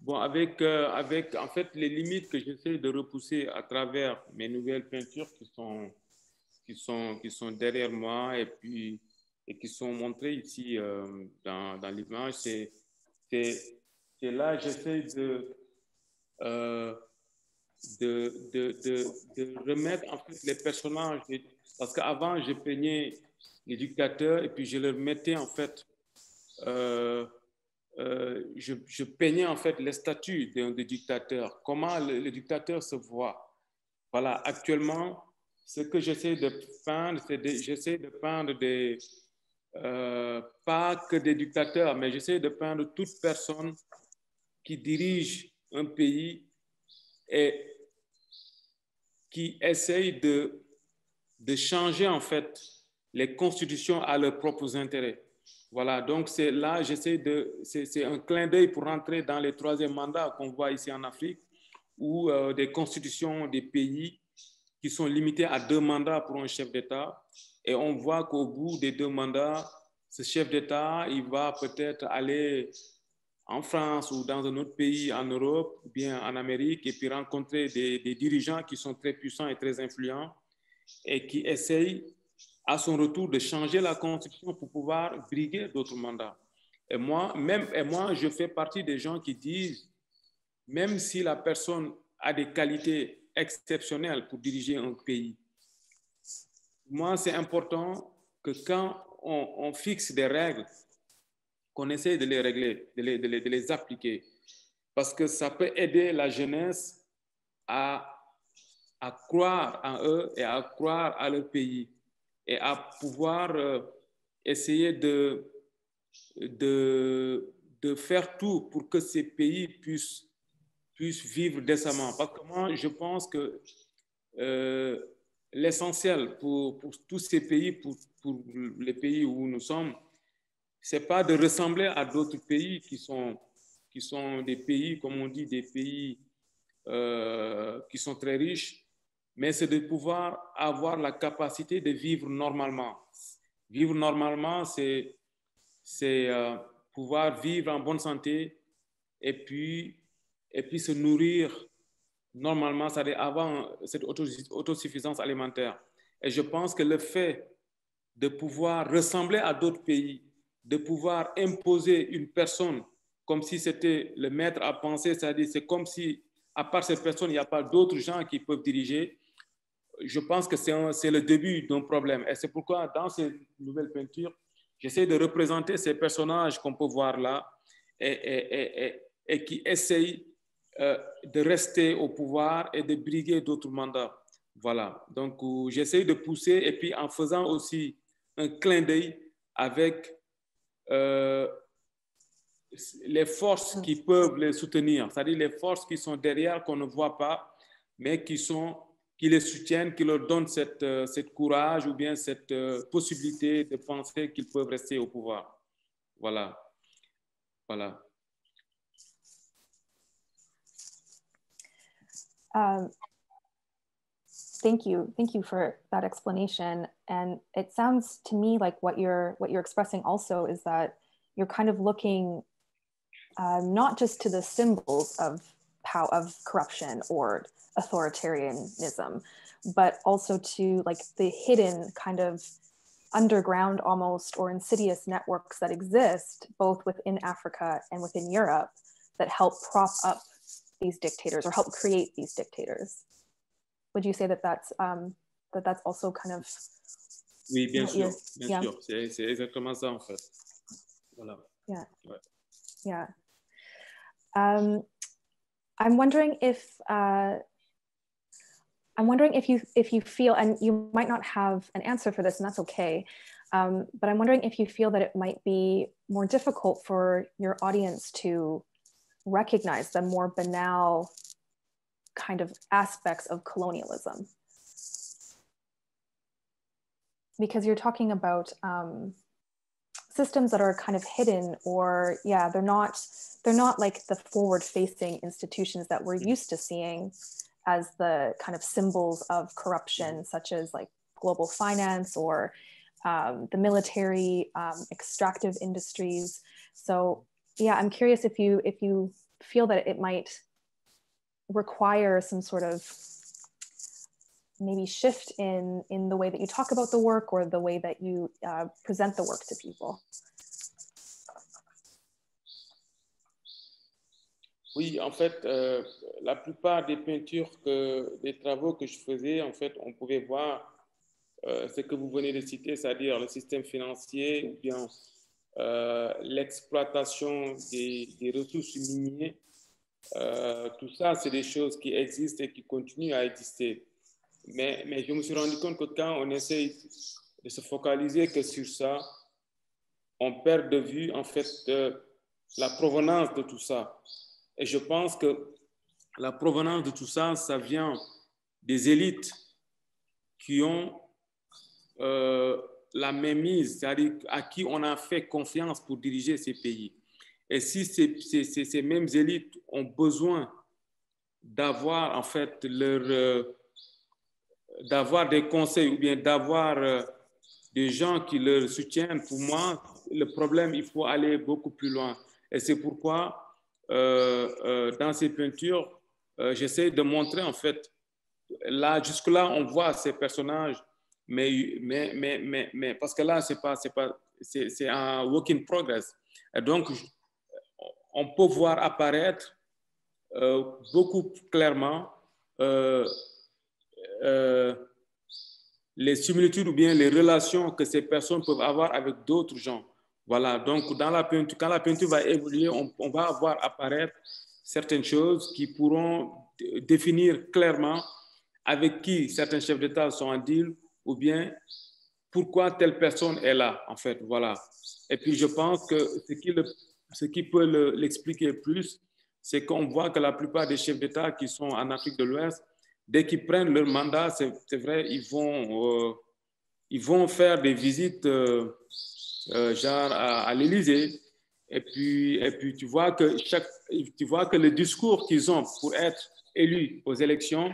bon, avec, euh, avec en fait les limites que j'essaie de repousser à travers mes nouvelles peintures qui sont, qui sont, qui sont derrière moi et, puis, et qui sont montrées ici euh, dans, dans l'image, c'est là j'essaie de, de, de, de, de, remettre en fait les personnages. Parce qu'avant, je peignais les dictateurs et puis je leur mettais en fait euh, je, peignais en fait les statuts d'un dictateur, comment le, dictateur se voit. Voilà, actuellement, ce que j'essaie de peindre, c'est j'essaie de peindre des, euh, pas que des dictateurs, mais j'essaie de peindre toute personne qui dirige un pays et qui essaye de, de changer en fait les constitutions à leurs propres intérêts. Voilà, donc c'est là, j'essaie de, c'est un clin d'œil pour rentrer dans les troisième mandats qu'on voit ici en Afrique, où euh, des constitutions des pays qui sont limitées à deux mandats pour un chef d'État. Et on voit qu'au bout des deux mandats, ce chef d'État, il va peut-être aller en France ou dans un autre pays en Europe ou bien en Amérique et puis rencontrer des, des dirigeants qui sont très puissants et très influents et qui essayent à son retour de changer la constitution pour pouvoir briguer d'autres mandats. Et moi, même, et moi, je fais partie des gens qui disent, même si la personne a des qualités exceptionnelles pour diriger un pays, moi, c'est important que quand on, fixe des règles, qu'on essaie de les régler, de les, appliquer, parce que ça peut aider la jeunesse à, croire en eux et à croire à leur pays et à pouvoir euh, essayer de, faire tout pour que ces pays puissent, puissent vivre décemment. Parce que moi, je pense que euh, l'essentiel pour, pour, tous ces pays, pour, pour, les pays où nous sommes, c'est pas de ressembler à d'autres pays qui sont, qui sont des pays, comme on dit, des pays euh, qui sont très riches, mais c'est de pouvoir avoir la capacité de vivre normalement. Vivre normalement, c'est euh, pouvoir vivre en bonne santé et puis, et puis se nourrir normalement, c'est-à-dire avoir cette autosuffisance alimentaire. Et je pense que le fait de pouvoir ressembler à d'autres pays de pouvoir imposer une personne comme si c'était le maître à penser, c'est-à-dire c'est comme si, à part cette personne, il n'y a pas d'autres gens qui peuvent diriger. Je pense que c'est le début d'un problème. Et c'est pourquoi, dans ces nouvelles peintures, j'essaie de représenter ces personnages qu'on peut voir là et qui essayent euh, de rester au pouvoir et de briguer d'autres mandats. Voilà. Donc, j'essaie de pousser et puis en faisant aussi un clin d'œil avec euh, les forces qui peuvent les soutenir, c'est-à-dire les forces qui sont derrière, qu'on ne voit pas, mais qui, sont, qui les soutiennent, qui leur donnent cette, euh, cette courage ou bien cette euh, possibilité de penser qu'ils peuvent rester au pouvoir. Voilà. Voilà. Um, thank you thank you for that explanation. And it sounds to me like what you're what you're expressing also is that you're kind of looking uh, not just to the symbols of power of corruption or authoritarianism but also to like the hidden kind of underground almost or insidious networks that exist both within africa and within europe that help prop up these dictators or help create these dictators. Would you say that that's um, that that's also kind of oui bien sûr bien yeah. sûr. C'est exactement ça en fait. Voilà. Yeah. Ouais. yeah. Um, I'm wondering if uh, I'm wondering if you if you feel and you might not have an answer for this and that's okay um, but I'm wondering if you feel that it might be more difficult for your audience to recognize the more banal kind of aspects of colonialism. Because you're talking about um, systems that are kind of hidden or yeah they're not they're not like the forward facing institutions that we're used to seeing as the kind of symbols of corruption such as like global finance or um, the military um, extractive industries. So yeah i'm curious if you if you feel that it might require some sort of maybe shift in in the way that you talk about the work or the way that you uh, present the work to people. Oui, en fait, euh, la plupart des peintures, que, des travaux que je faisais, en fait, on pouvait voir euh, ce que vous venez de citer, c'est-à-dire le système financier ou bien l'exploitation des, ressources minières euh, tout ça, c'est des choses qui existent et qui continuent à exister. Mais, mais je me suis rendu compte que quand on essaie de se focaliser que sur ça, on perd de vue en fait la provenance de tout ça. Et je pense que la provenance de tout ça, ça vient des élites qui ont euh, la même mise, c'est-à-dire à qui on a fait confiance pour diriger ces pays. Et si ces mêmes élites ont besoin d'avoir en fait leur, euh, d'avoir des conseils ou bien d'avoir euh, des gens qui leur soutiennent, pour moi, le problème, il faut aller beaucoup plus loin. Et c'est pourquoi, euh, dans ces peintures, j'essaie de montrer en fait, là, jusque-là, on voit ces personnages, mais, mais, mais, mais, mais parce que là, c'est pas, c'est pas, c'est un work in progress. Donc, on peut voir apparaître euh, beaucoup clairement euh, euh, les similitudes ou bien les relations que ces personnes peuvent avoir avec d'autres gens. Voilà, donc dans la peinture, quand la peinture va évoluer, on, va voir apparaître certaines choses qui pourront définir clairement avec qui certains chefs d'État sont en deal ou bien pourquoi telle personne est là, en fait. Voilà. Et puis, je pense que ce qui ce qui peut l'expliquer plus, c'est qu'on voit que la plupart des chefs d'État qui sont en Afrique de l'Ouest, dès qu'ils prennent leur mandat, c'est vrai, ils vont, euh, ils vont faire des visites euh, euh, genre à, l'Élysée. Et puis, et puis tu, vois que chaque, tu vois que le discours qu'ils ont pour être élus aux élections,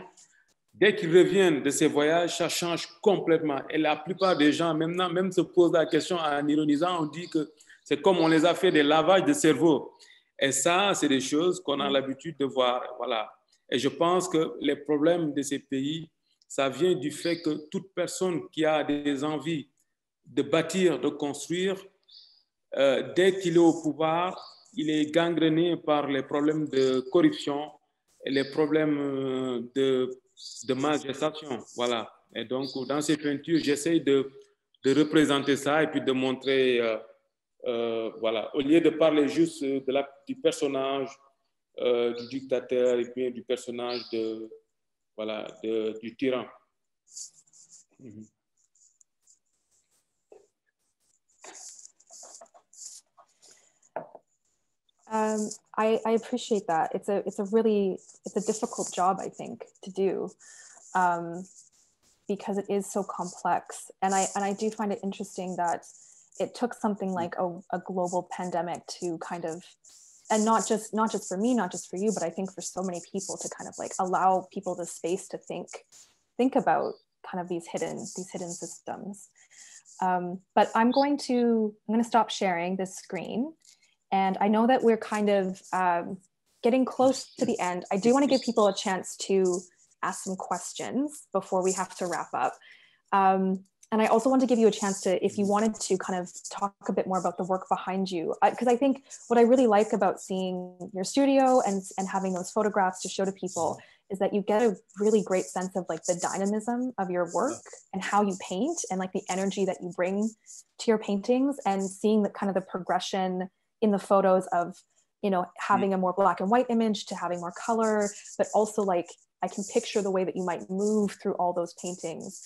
dès qu'ils reviennent de ces voyages, ça change complètement. Et la plupart des gens, maintenant, même se posent la question en ironisant, on dit que c'est comme on les a fait des lavages de cerveau. Et ça, c'est des choses qu'on a l'habitude de voir. Voilà. Et je pense que les problèmes de ces pays, ça vient du fait que toute personne qui a des envies de bâtir, de construire, euh, dès qu'il est au pouvoir, il est gangréné par les problèmes de corruption et les problèmes euh, de, malgestation. Voilà. Et donc, dans ces peintures, j'essaie de, de, représenter ça et puis de montrer, euh, euh, voilà, au lieu de parler juste de la, du personnage euh, du dictateur et puis du personnage de, voilà, de, du tyran. -hmm. Um, I, I, appreciate that. It's a it's a really it's a difficult job I think to do um, because it is so complex. And I and I do find it interesting that it took something like a, a global pandemic to kind of and not just not just for me, not just for you, but I think for so many people to kind of like allow people the space to think think about kind of these hidden these hidden systems. Um, but I'm going to I'm going to stop sharing this screen and I know that we're kind of um, getting close to the end. I do want to give people a chance to ask some questions before we have to wrap up. Um, and I also want to give you a chance to, if you wanted to kind of talk a bit more about the work behind you, because I, I think what I really like about seeing your studio and, and having those photographs to show to people is that you get a really great sense of like the dynamism of your work and how you paint and like the energy that you bring to your paintings and seeing the kind of the progression in the photos of you know having a more black and white image to having more color but also like i can picture the way that you might move through all those paintings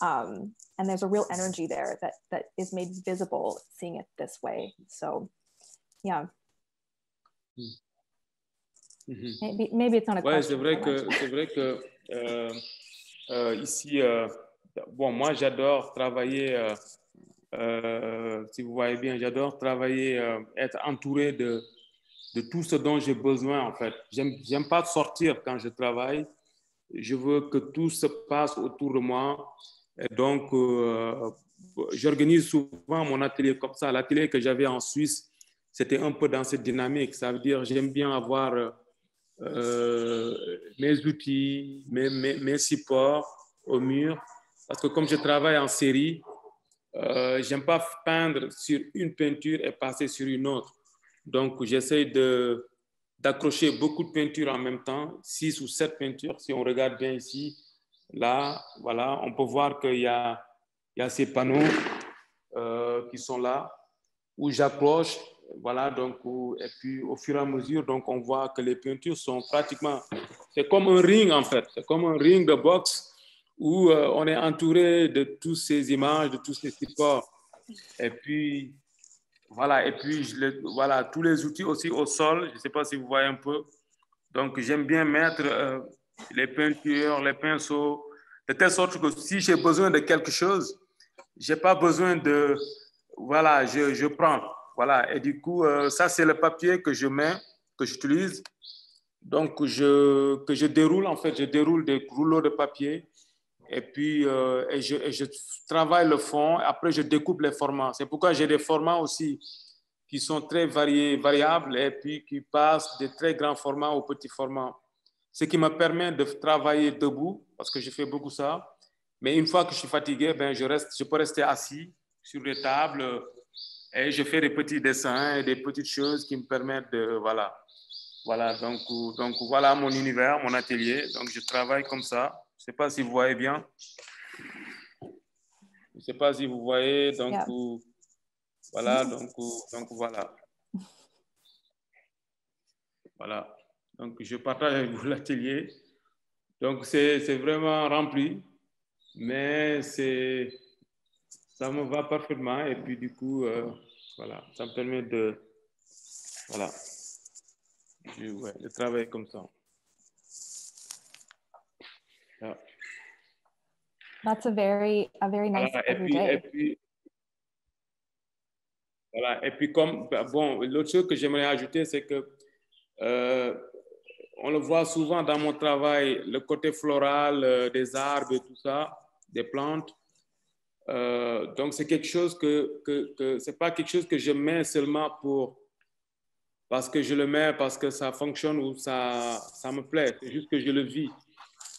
um, and there's a real energy there that that is made visible seeing it this way so yeah Mhm. maybe, maybe it's not a Ouais, question c'est vrai que c'est vrai que euh, euh, ici, euh, bon, moi j'adore travailler. Euh, si vous voyez bien, j'adore travailler, euh, être entouré de, de tout ce dont j'ai besoin en fait. J'aime, pas sortir quand je travaille. Je veux que tout se passe autour de moi. Et donc, euh, j'organise souvent mon atelier comme ça. L'atelier que j'avais en Suisse, c'était un peu dans cette dynamique. Ça veut dire, j'aime bien avoir mes outils, mes, mes supports au mur. Parce que comme je travaille en série, euh, j'aime pas peindre sur une peinture et passer sur une autre. Donc, j'essaie d'accrocher beaucoup de peintures en même temps, six ou sept peintures. Si on regarde bien ici, là, voilà, on peut voir qu'il y a, y a ces panneaux euh, qui sont là, où j'accroche, voilà, donc, et puis au fur et à mesure, donc, on voit que les peintures sont pratiquement, c'est comme un ring en fait, c'est comme un ring de boxe où euh, on est entouré de toutes ces images, de tous ces supports. Et puis, voilà, et puis, je voilà, tous les outils aussi au sol, je ne sais pas si vous voyez un peu. Donc, j'aime bien mettre euh, les peintures, les pinceaux, de telle sorte que si j'ai besoin de quelque chose, je n'ai pas besoin de, voilà, je, je prends. Voilà, et du coup, euh, ça, c'est le papier que je mets, que j'utilise. Donc, je, que je déroule, en fait, je déroule des rouleaux de papier et puis euh, je travaille le fond. Après, je découpe les formats. C'est pourquoi j'ai des formats aussi qui sont très variés, variables et puis qui passent des très grands formats aux petits formats. Ce qui me permet de travailler debout, parce que je fais beaucoup ça. Mais une fois que je suis fatigué, ben, je, reste, je peux rester assis sur les tables et je fais des petits dessins et des petites choses qui me permettent de. Voilà. Voilà, donc, donc voilà mon univers, mon atelier. Donc je travaille comme ça. Je ne sais pas si vous voyez bien. Je ne sais pas si vous voyez. Donc Yeah. ou- voilà, donc, ou- donc voilà. Voilà. Donc je partage avec vous <laughs> l'atelier. Donc c'est c'est vraiment rempli, mais c'est ça me va parfaitement et puis du coup euh, voilà, ça me permet de voilà, je, ouais, de travailler comme ça. Yeah. That's a very a very nice Voilà, et puis, et everyday. puis, voilà, et puis comme, bon, l'autre chose que j'aimerais ajouter, c'est que euh, on le voit souvent dans mon travail, le côté floral euh, des arbres et tout ça, des plantes. Euh, donc, c'est quelque chose que, que, que c'est pas quelque chose que je mets seulement pour, parce que je le mets, parce que ça fonctionne ou ça, ça me plaît. C'est juste que je le vis.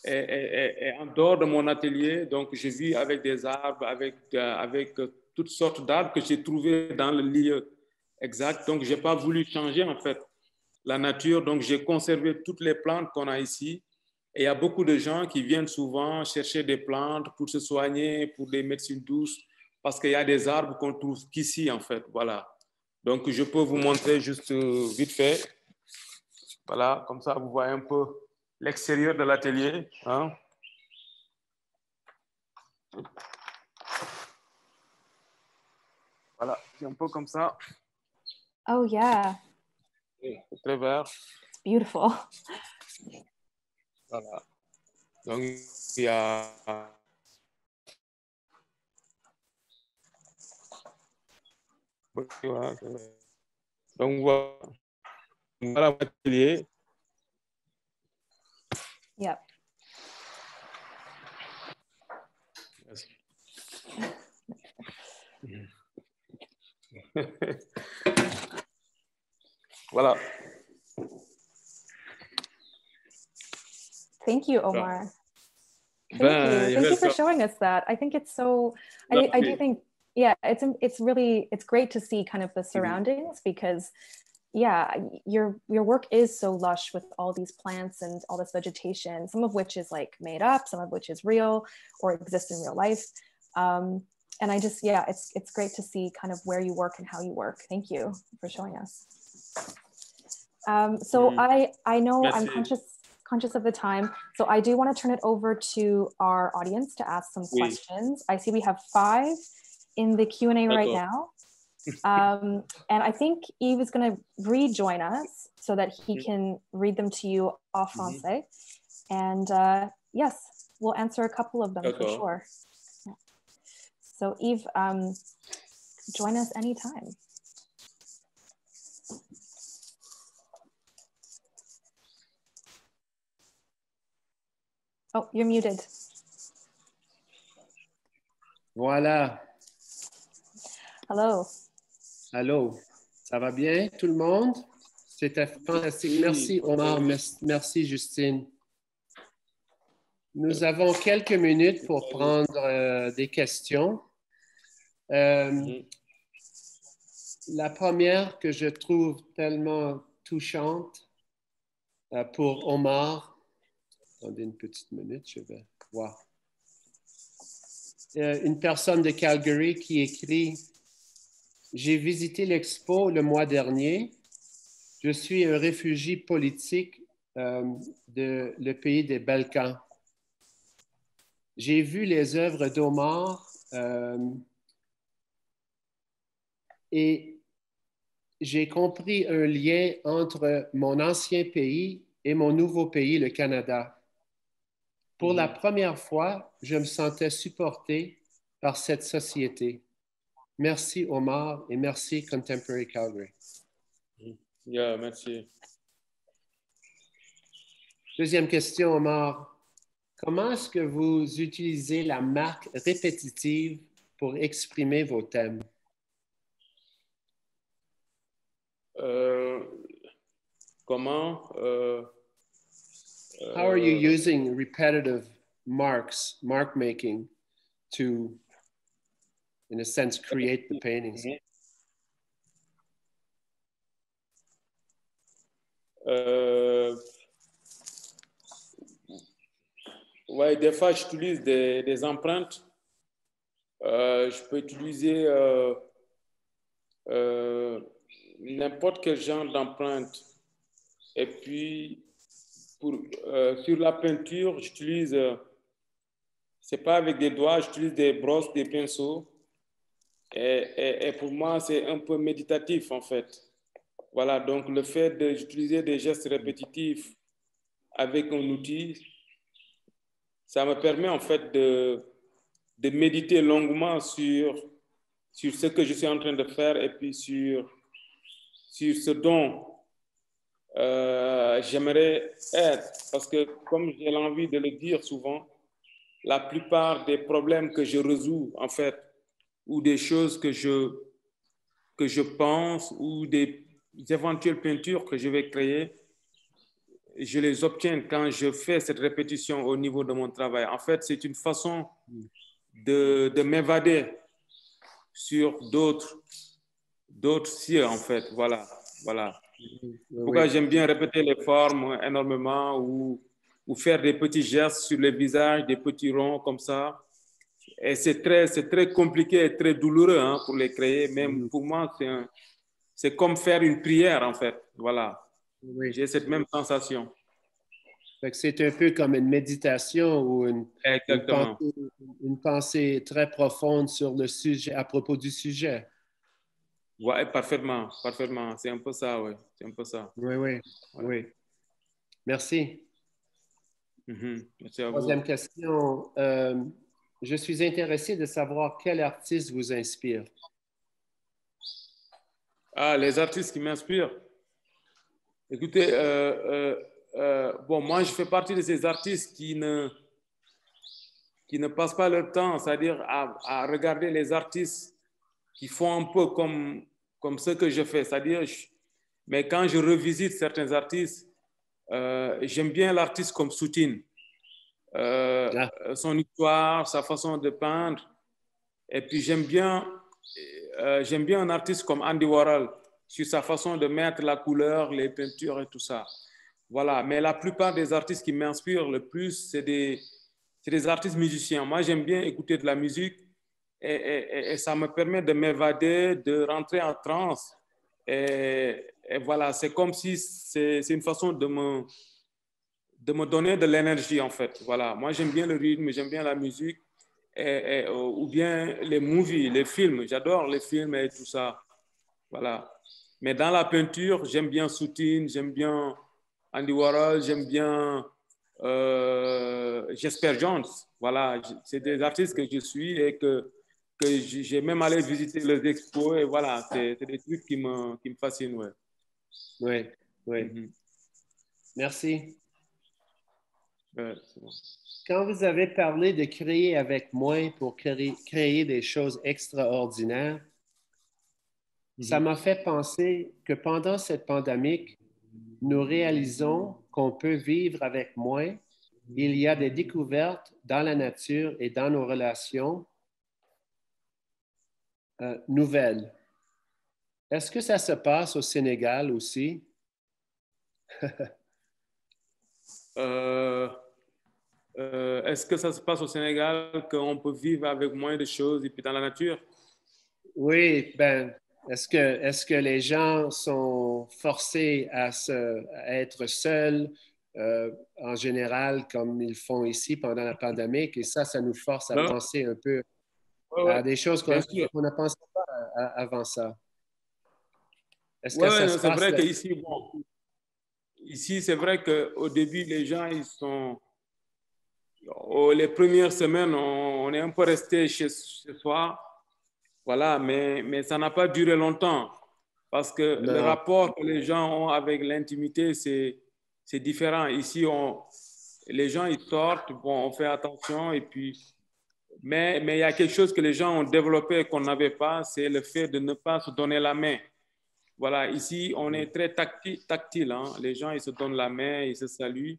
Et, en dehors de mon atelier, donc je vis avec des arbres, avec, euh, avec euh, toutes sortes d'arbres que j'ai trouvés dans le lieu, exact. Donc, je n'ai pas voulu changer en fait la nature. Donc, j'ai conservé toutes les plantes qu'on a ici. Et il y a beaucoup de gens qui viennent souvent chercher des plantes pour se soigner, pour des médecines douces, parce qu'il y a des arbres qu'on trouve qu'ici, en fait. Voilà. Donc, je peux vous montrer juste euh, vite fait. Voilà, comme ça, vous voyez un peu l'extérieur de l'atelier. Hein. Voilà, c'est un peu comme ça. Oh, yeah. C'est très vert. It's beautiful. Voilà. Donc, il y a Voilà. Donc, voilà, voilà l'atelier. Yep. <laughs> Merci. voilà. Thank you, Omar. Thank Ben, you. Thank you for showing us that. I think it's so, I, I do think, yeah, it's, it's really, it's great to see kind of the surroundings because yeah, your, your work is so lush with all these plants and all this vegetation, some of which is like made up, some of which is real or exists in real life. Um, and I just, yeah, it's, it's great to see kind of where you work and how you work. Thank you for showing us. Um, so Mm. I, I know I'm conscious, conscious of the time. So I do want to turn it over to our audience to ask some Oui. questions. I see we have five in the Q&A right now. Um, and I think Eve is going to rejoin us so that he can read them to you en Mhm. français. And uh, yes, we'll answer a couple of them for sure. Yeah. So Eve, um, join us anytime. Oh, you're muted. Voilà. Hello. Allô? Ça va bien, tout le monde? C'était fantastique. Merci, Omar. Merci, Justine. Nous avons quelques minutes pour prendre euh, des questions. Euh. La première que je trouve tellement touchante euh, pour Omar. Attendez une petite minute, je vais voir. Une personne de Calgary qui écrit J'ai visité l'expo le mois dernier. Je suis un réfugié politique euh, de le pays des Balkans. J'ai vu les œuvres d'Omar euh, et j'ai compris un lien entre mon ancien pays et mon nouveau pays, le Canada. Pour la Mhm. première fois, je me sentais supporté par cette société. Merci Omar et merci Contemporary Calgary. Yeah, merci. Deuxième question, Omar. Comment est-ce que vous utilisez la marque répétitive pour exprimer vos thèmes? Euh, comment euh, How are you euh, using repetitive marks, mark making, to, in a sense, create the paintings? Euh, des fois, j'utilise des, des empreintes. Euh, je peux utiliser euh, euh, n'importe quel genre d'empreinte. Et puis, pour, sur la peinture, j'utilise, c'est pas avec des doigts, j'utilise des brosses, des pinceaux. Et, pour moi, c'est un peu méditatif, en fait. Voilà, donc le fait d'utiliser des gestes répétitifs avec un outil, ça me permet en fait de, de méditer longuement sur, sur ce que je suis en train de faire et puis sur, sur ce dont euh, j'aimerais être. Parce que comme j'ai l'envie de le dire souvent, la plupart des problèmes que je résous en fait, ou des choses que je, que je pense, ou des éventuelles peintures que je vais créer, je les obtiens quand je fais cette répétition au niveau de mon travail. En fait, c'est une façon de, de m'évader sur d'autres d'autres cieux, en fait. Voilà, voilà. Pourquoi j'aime bien répéter les formes énormément ou, ou faire des petits gestes sur le visage, des petits ronds comme ça. Et c'est très, c'est très compliqué et très douloureux hein, pour les créer. Même pour moi, c'est, c'est comme faire une prière, en fait. Voilà. Oui. J'ai cette même sensation. C'est un peu comme une méditation ou une, une, pensée, une, pensée, très profonde sur le sujet, à propos du sujet. Oui, parfaitement, parfaitement. C'est un peu ça, oui. C'est un peu ça. Oui, oui, oui. Merci. Mm-hmm. Merci à Troisième question. Euh, je suis intéressé de savoir quel artiste vous inspire. Ah, les artistes qui m'inspirent. Écoutez, euh, euh, euh, bon, moi, je fais partie de ces artistes qui ne, qui ne passent pas leur temps, c'est-à-dire à, regarder les artistes qui font un peu comme, comme ce que je fais. C'est-à-dire, mais quand je revisite certains artistes, j'aime bien l'artiste comme Soutine. Euh, ah. Son histoire, sa façon de peindre. Et puis, j'aime bien, j'aime bien un artiste comme Andy Warhol sur sa façon de mettre la couleur, les peintures et tout ça. Voilà, mais la plupart des artistes qui m'inspirent le plus, c'est des, des, artistes musiciens. Moi, j'aime bien écouter de la musique et, et, ça me permet de m'évader, de rentrer en transe. Et, voilà, c'est comme si c'est une façon de me, de me donner de l'énergie, en fait. Voilà, moi, j'aime bien le rythme, j'aime bien la musique, et, ou bien les movies, les films. J'adore les films et tout ça. Voilà. Mais dans la peinture, j'aime bien Soutine, j'aime bien Andy Warhol, j'aime bien euh, Jesper Jones. Voilà, c'est des artistes que je suis et que, que j'ai même allé visiter les expos et voilà, c'est des trucs qui me, qui me fascinent. Oui, oui. Ouais. Mhm. Merci. Quand vous avez parlé de créer avec moins pour créer, créer des choses extraordinaires, ça mhm. m'a fait penser que pendant cette pandémie, nous réalisons qu'on peut vivre avec moins. Il y a des découvertes dans la nature et dans nos relations euh, nouvelles. Est-ce que ça se passe au Sénégal aussi? <laughs> Euh, euh, est-ce que ça se passe au Sénégal qu'on peut vivre avec moins de choses et puis dans la nature? Oui, ben, est-ce que, est que les gens sont forcés à, se, être seuls euh, en général, comme ils font ici pendant la pandémie? Et ça, ça nous force à penser un peu à des choses qu'on ne pensé pas avant ça. Est-ce que ça c'est vrai qu'ici, bon, ici, c'est vrai qu'au début, les gens, ils sont. Les premières semaines, on, est un peu resté chez, chez soi voilà, mais, mais ça n'a pas duré longtemps parce que le rapport que les gens ont avec l'intimité, c'est différent. Ici, on, les gens, ils sortent, bon, on fait attention et puis... Mais, mais il y a quelque chose que les gens ont développé qu'on n'avait pas, c'est le fait de ne pas se donner la main. Voilà, ici, on est très tactile. tactile hein. Les gens, ils se donnent la main, ils se saluent.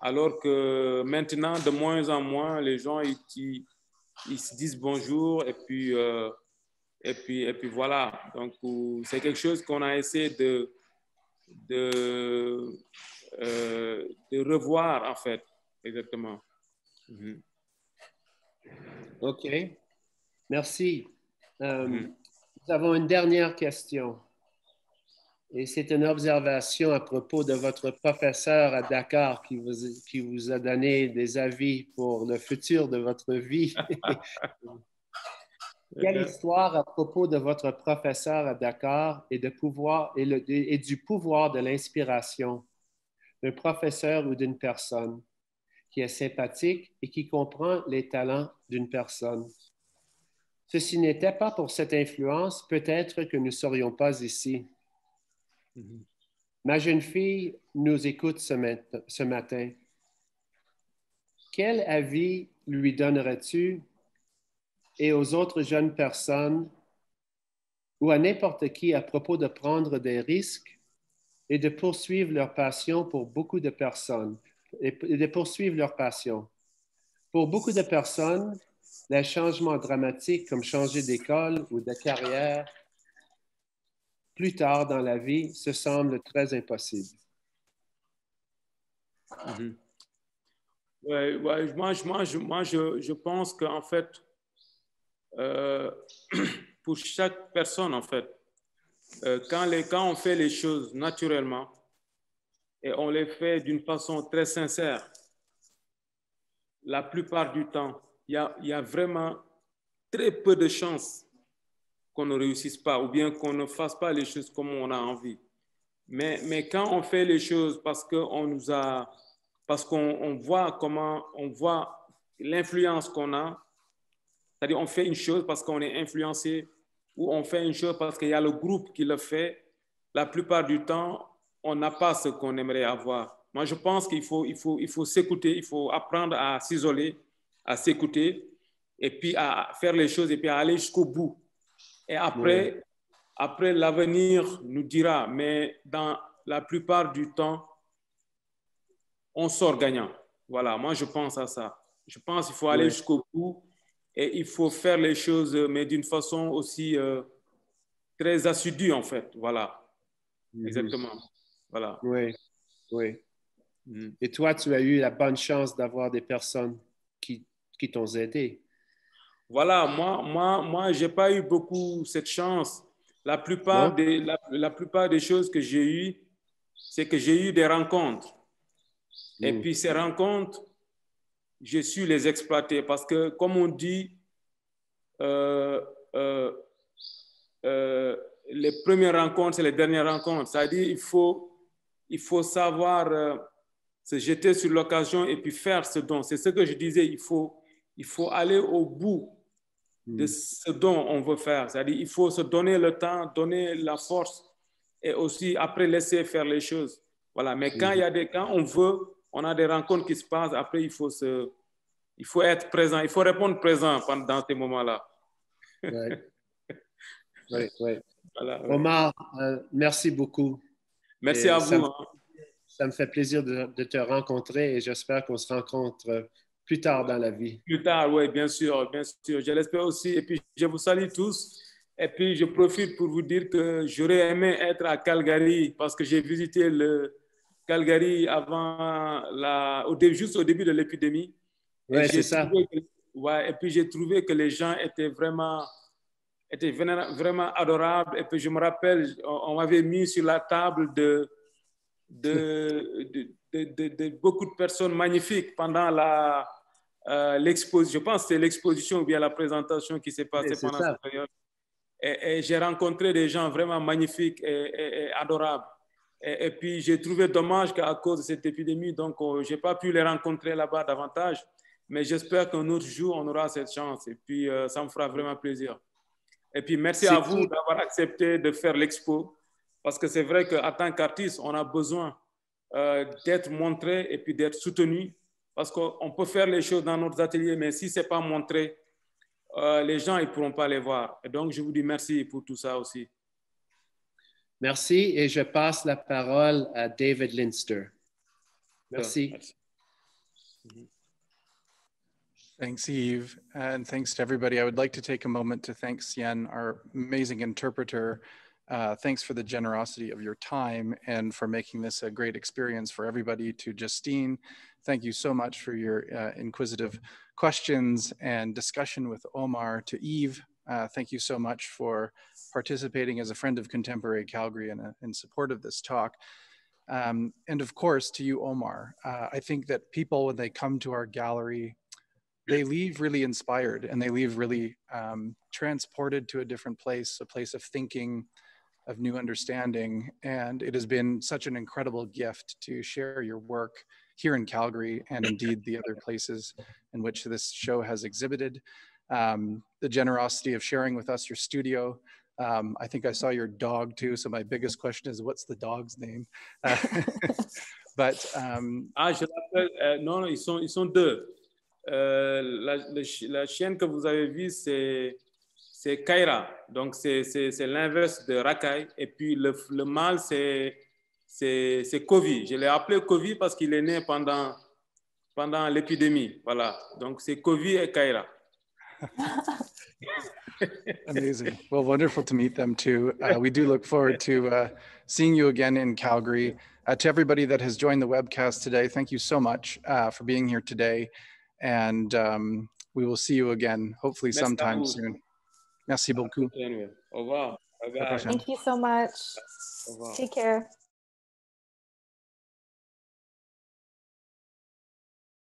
Alors que maintenant, de moins en moins, les gens, ils, ils, se disent bonjour et puis... Euh, et puis, et puis voilà, donc c'est quelque chose qu'on a essayé de, de, euh, de, revoir en fait, exactement. Mhm. OK, merci. Euh, mhm. Nous avons une dernière question. Et c'est une observation à propos de votre professeur à Dakar qui vous, qui vous a donné des avis pour le futur de votre vie. <laughs> Quelle histoire à propos de votre professeur à Dakar et, de pouvoir, et, le, et du pouvoir de l'inspiration d'un professeur ou d'une personne qui est sympathique et qui comprend les talents d'une personne. Ceci n'était pas pour cette influence, peut-être que nous ne serions pas ici. Mm-hmm. Ma jeune fille nous écoute ce, ce matin. Quel avis lui donnerais-tu? Et aux autres jeunes personnes ou à n'importe qui à propos de prendre des risques et de poursuivre leur passion pour beaucoup de personnes et de poursuivre leur passion. Pour beaucoup de personnes, les changements dramatiques comme changer d'école ou de carrière plus tard dans la vie, ce semble très impossible. Mhm. Ouais, ouais, moi, je- moi, je, moi je, je pense qu'en fait, euh, <clears throat> pour chaque personne, en fait, euh, quand, les, quand on fait les choses naturellement et on les fait d'une façon très sincère, la plupart du temps, il y a, il y a vraiment très peu de chances qu'on ne réussisse pas ou bien qu'on ne fasse pas les choses comme on a envie. Mais, mais quand on fait les choses parce qu'on nous a, parce qu'on on voit comment, on voit l'influence qu'on a, c'est-à-dire on fait une chose parce qu'on est influencé ou on fait une chose parce qu'il y a le groupe qui le fait, la plupart du temps, on n'a pas ce qu'on aimerait avoir. Moi, je pense qu'il faut, il faut, il faut s'écouter, il faut apprendre à s'isoler, à s'écouter, et puis à faire les choses, et puis à aller jusqu'au bout. Et après, après l'avenir nous dira, mais dans la plupart du temps, on sort gagnant. Voilà, moi je pense à ça. Je pense qu'il faut aller jusqu'au bout et il faut faire les choses, mais d'une façon aussi euh, très assidue en fait. Voilà, exactement. Voilà. Oui, oui. Mhm. Et toi, tu as eu la bonne chance d'avoir des personnes qui, qui t'ont aidé. Voilà, moi, moi, moi, j'ai pas eu beaucoup cette chance. La plupart, Non? des, la, la plupart des choses que j'ai eues, c'est que j'ai eu des rencontres. Et Mm. puis ces rencontres, j'ai su les exploiter parce que, comme on dit, euh, euh, euh, les premières rencontres, c'est les dernières rencontres. C'est-à-dire il faut, il faut savoir se jeter sur l'occasion et puis faire ce don. C'est ce que je disais, il faut, il faut aller au bout de Mm. ce dont on veut faire. C'est-à-dire il faut se donner le temps, donner la force et aussi après laisser faire les choses. Voilà. Mais quand il y a des quand on veut, on a des rencontres qui se passent. Après, il faut se, il faut être présent. Il faut répondre présent pendant ces moments-là. Ouais. <laughs> Voilà. Omar, euh, merci beaucoup. Merci Et à ça vous. me- hein. Ça me fait plaisir de, de te rencontrer et j'espère qu'on se rencontre euh, plus tard dans la vie. Plus tard, oui, bien sûr, bien sûr. Je l'espère aussi. Et puis, je vous salue tous. Et puis, je profite pour vous dire que j'aurais aimé être à Calgary parce que j'ai visité le Calgary avant la, au début, juste au début de l'épidémie. J'ai c'est ça. que- ouais, et puis, j'ai trouvé que les gens étaient vraiment, étaient vraiment, adorables. Et puis, je me rappelle, on, on m'avait mis sur la table de, de, de, de- de- de beaucoup de personnes magnifiques pendant la, euh, l'exposition. Je pense que c'est l'exposition ou bien la présentation qui s'est passée pendant ça. cette période. Et, et j'ai rencontré des gens vraiment magnifiques et, et- et adorables. Et, puis, j'ai trouvé dommage qu'à cause de cette épidémie, donc, je n'ai pas pu les rencontrer là-bas davantage. Mais j'espère qu'un autre jour, on aura cette chance. Et puis, euh, ça me fera vraiment plaisir. Et puis, merci à vous d'avoir accepté de faire l'expo. Parce que c'est vrai qu'en tant qu'artiste, on a besoin euh, d'être montré et puis d'être soutenu. Parce qu'on peut faire les choses dans notre atelier, mais si ce n'est pas montré, euh, les gens ne pourront pas les voir. Et donc, je vous dis merci pour tout ça aussi. Merci et je passe la parole à David Linster. Merci. Thanks, Eve, and thanks to everybody. I would like to take a moment to thank Sien, our amazing interpreter. Uh, thanks for the generosity of your time and for making this a great experience for everybody. To Justine, thank you so much for your uh, inquisitive questions and discussion with Omar. To Eve, uh, thank you so much for participating as a friend of contemporary Calgary and uh, in support of this talk. Um, and of course, to you, Omar, uh, I think that people, when they come to our gallery, they leave really inspired and they leave really um, transported to a different place, a place of thinking, of new understanding. And it has been such an incredible gift to share your work here in Calgary and indeed the other places in which this show has exhibited. Um, the generosity of sharing with us your studio. Um, I think I saw your dog too. So my biggest question is, what's the dog's name? Uh, <laughs> but um, Ah, je l'appelle. euh, non, non, ils sont, ils sont deux. Euh, la, la chienne que vous avez vue, c'est, c'est Kaira. Donc, c'est l'inverse de Rakai. Et puis, le, le mâle, c'est Kovi. Je l'ai appelé Kovi parce qu'il est né pendant, pendant l'épidémie. Voilà. Donc, c'est Kovi et Kaira. <laughs> Amazing. Well, wonderful to meet them too. Uh, we do look forward to uh, seeing you again in Calgary. Uh, to everybody that has joined the webcast today, thank you so much uh, for being here today. And um, we will see you again, hopefully, sometime soon. Merci beaucoup. Au revoir. Thank you so much. Take care.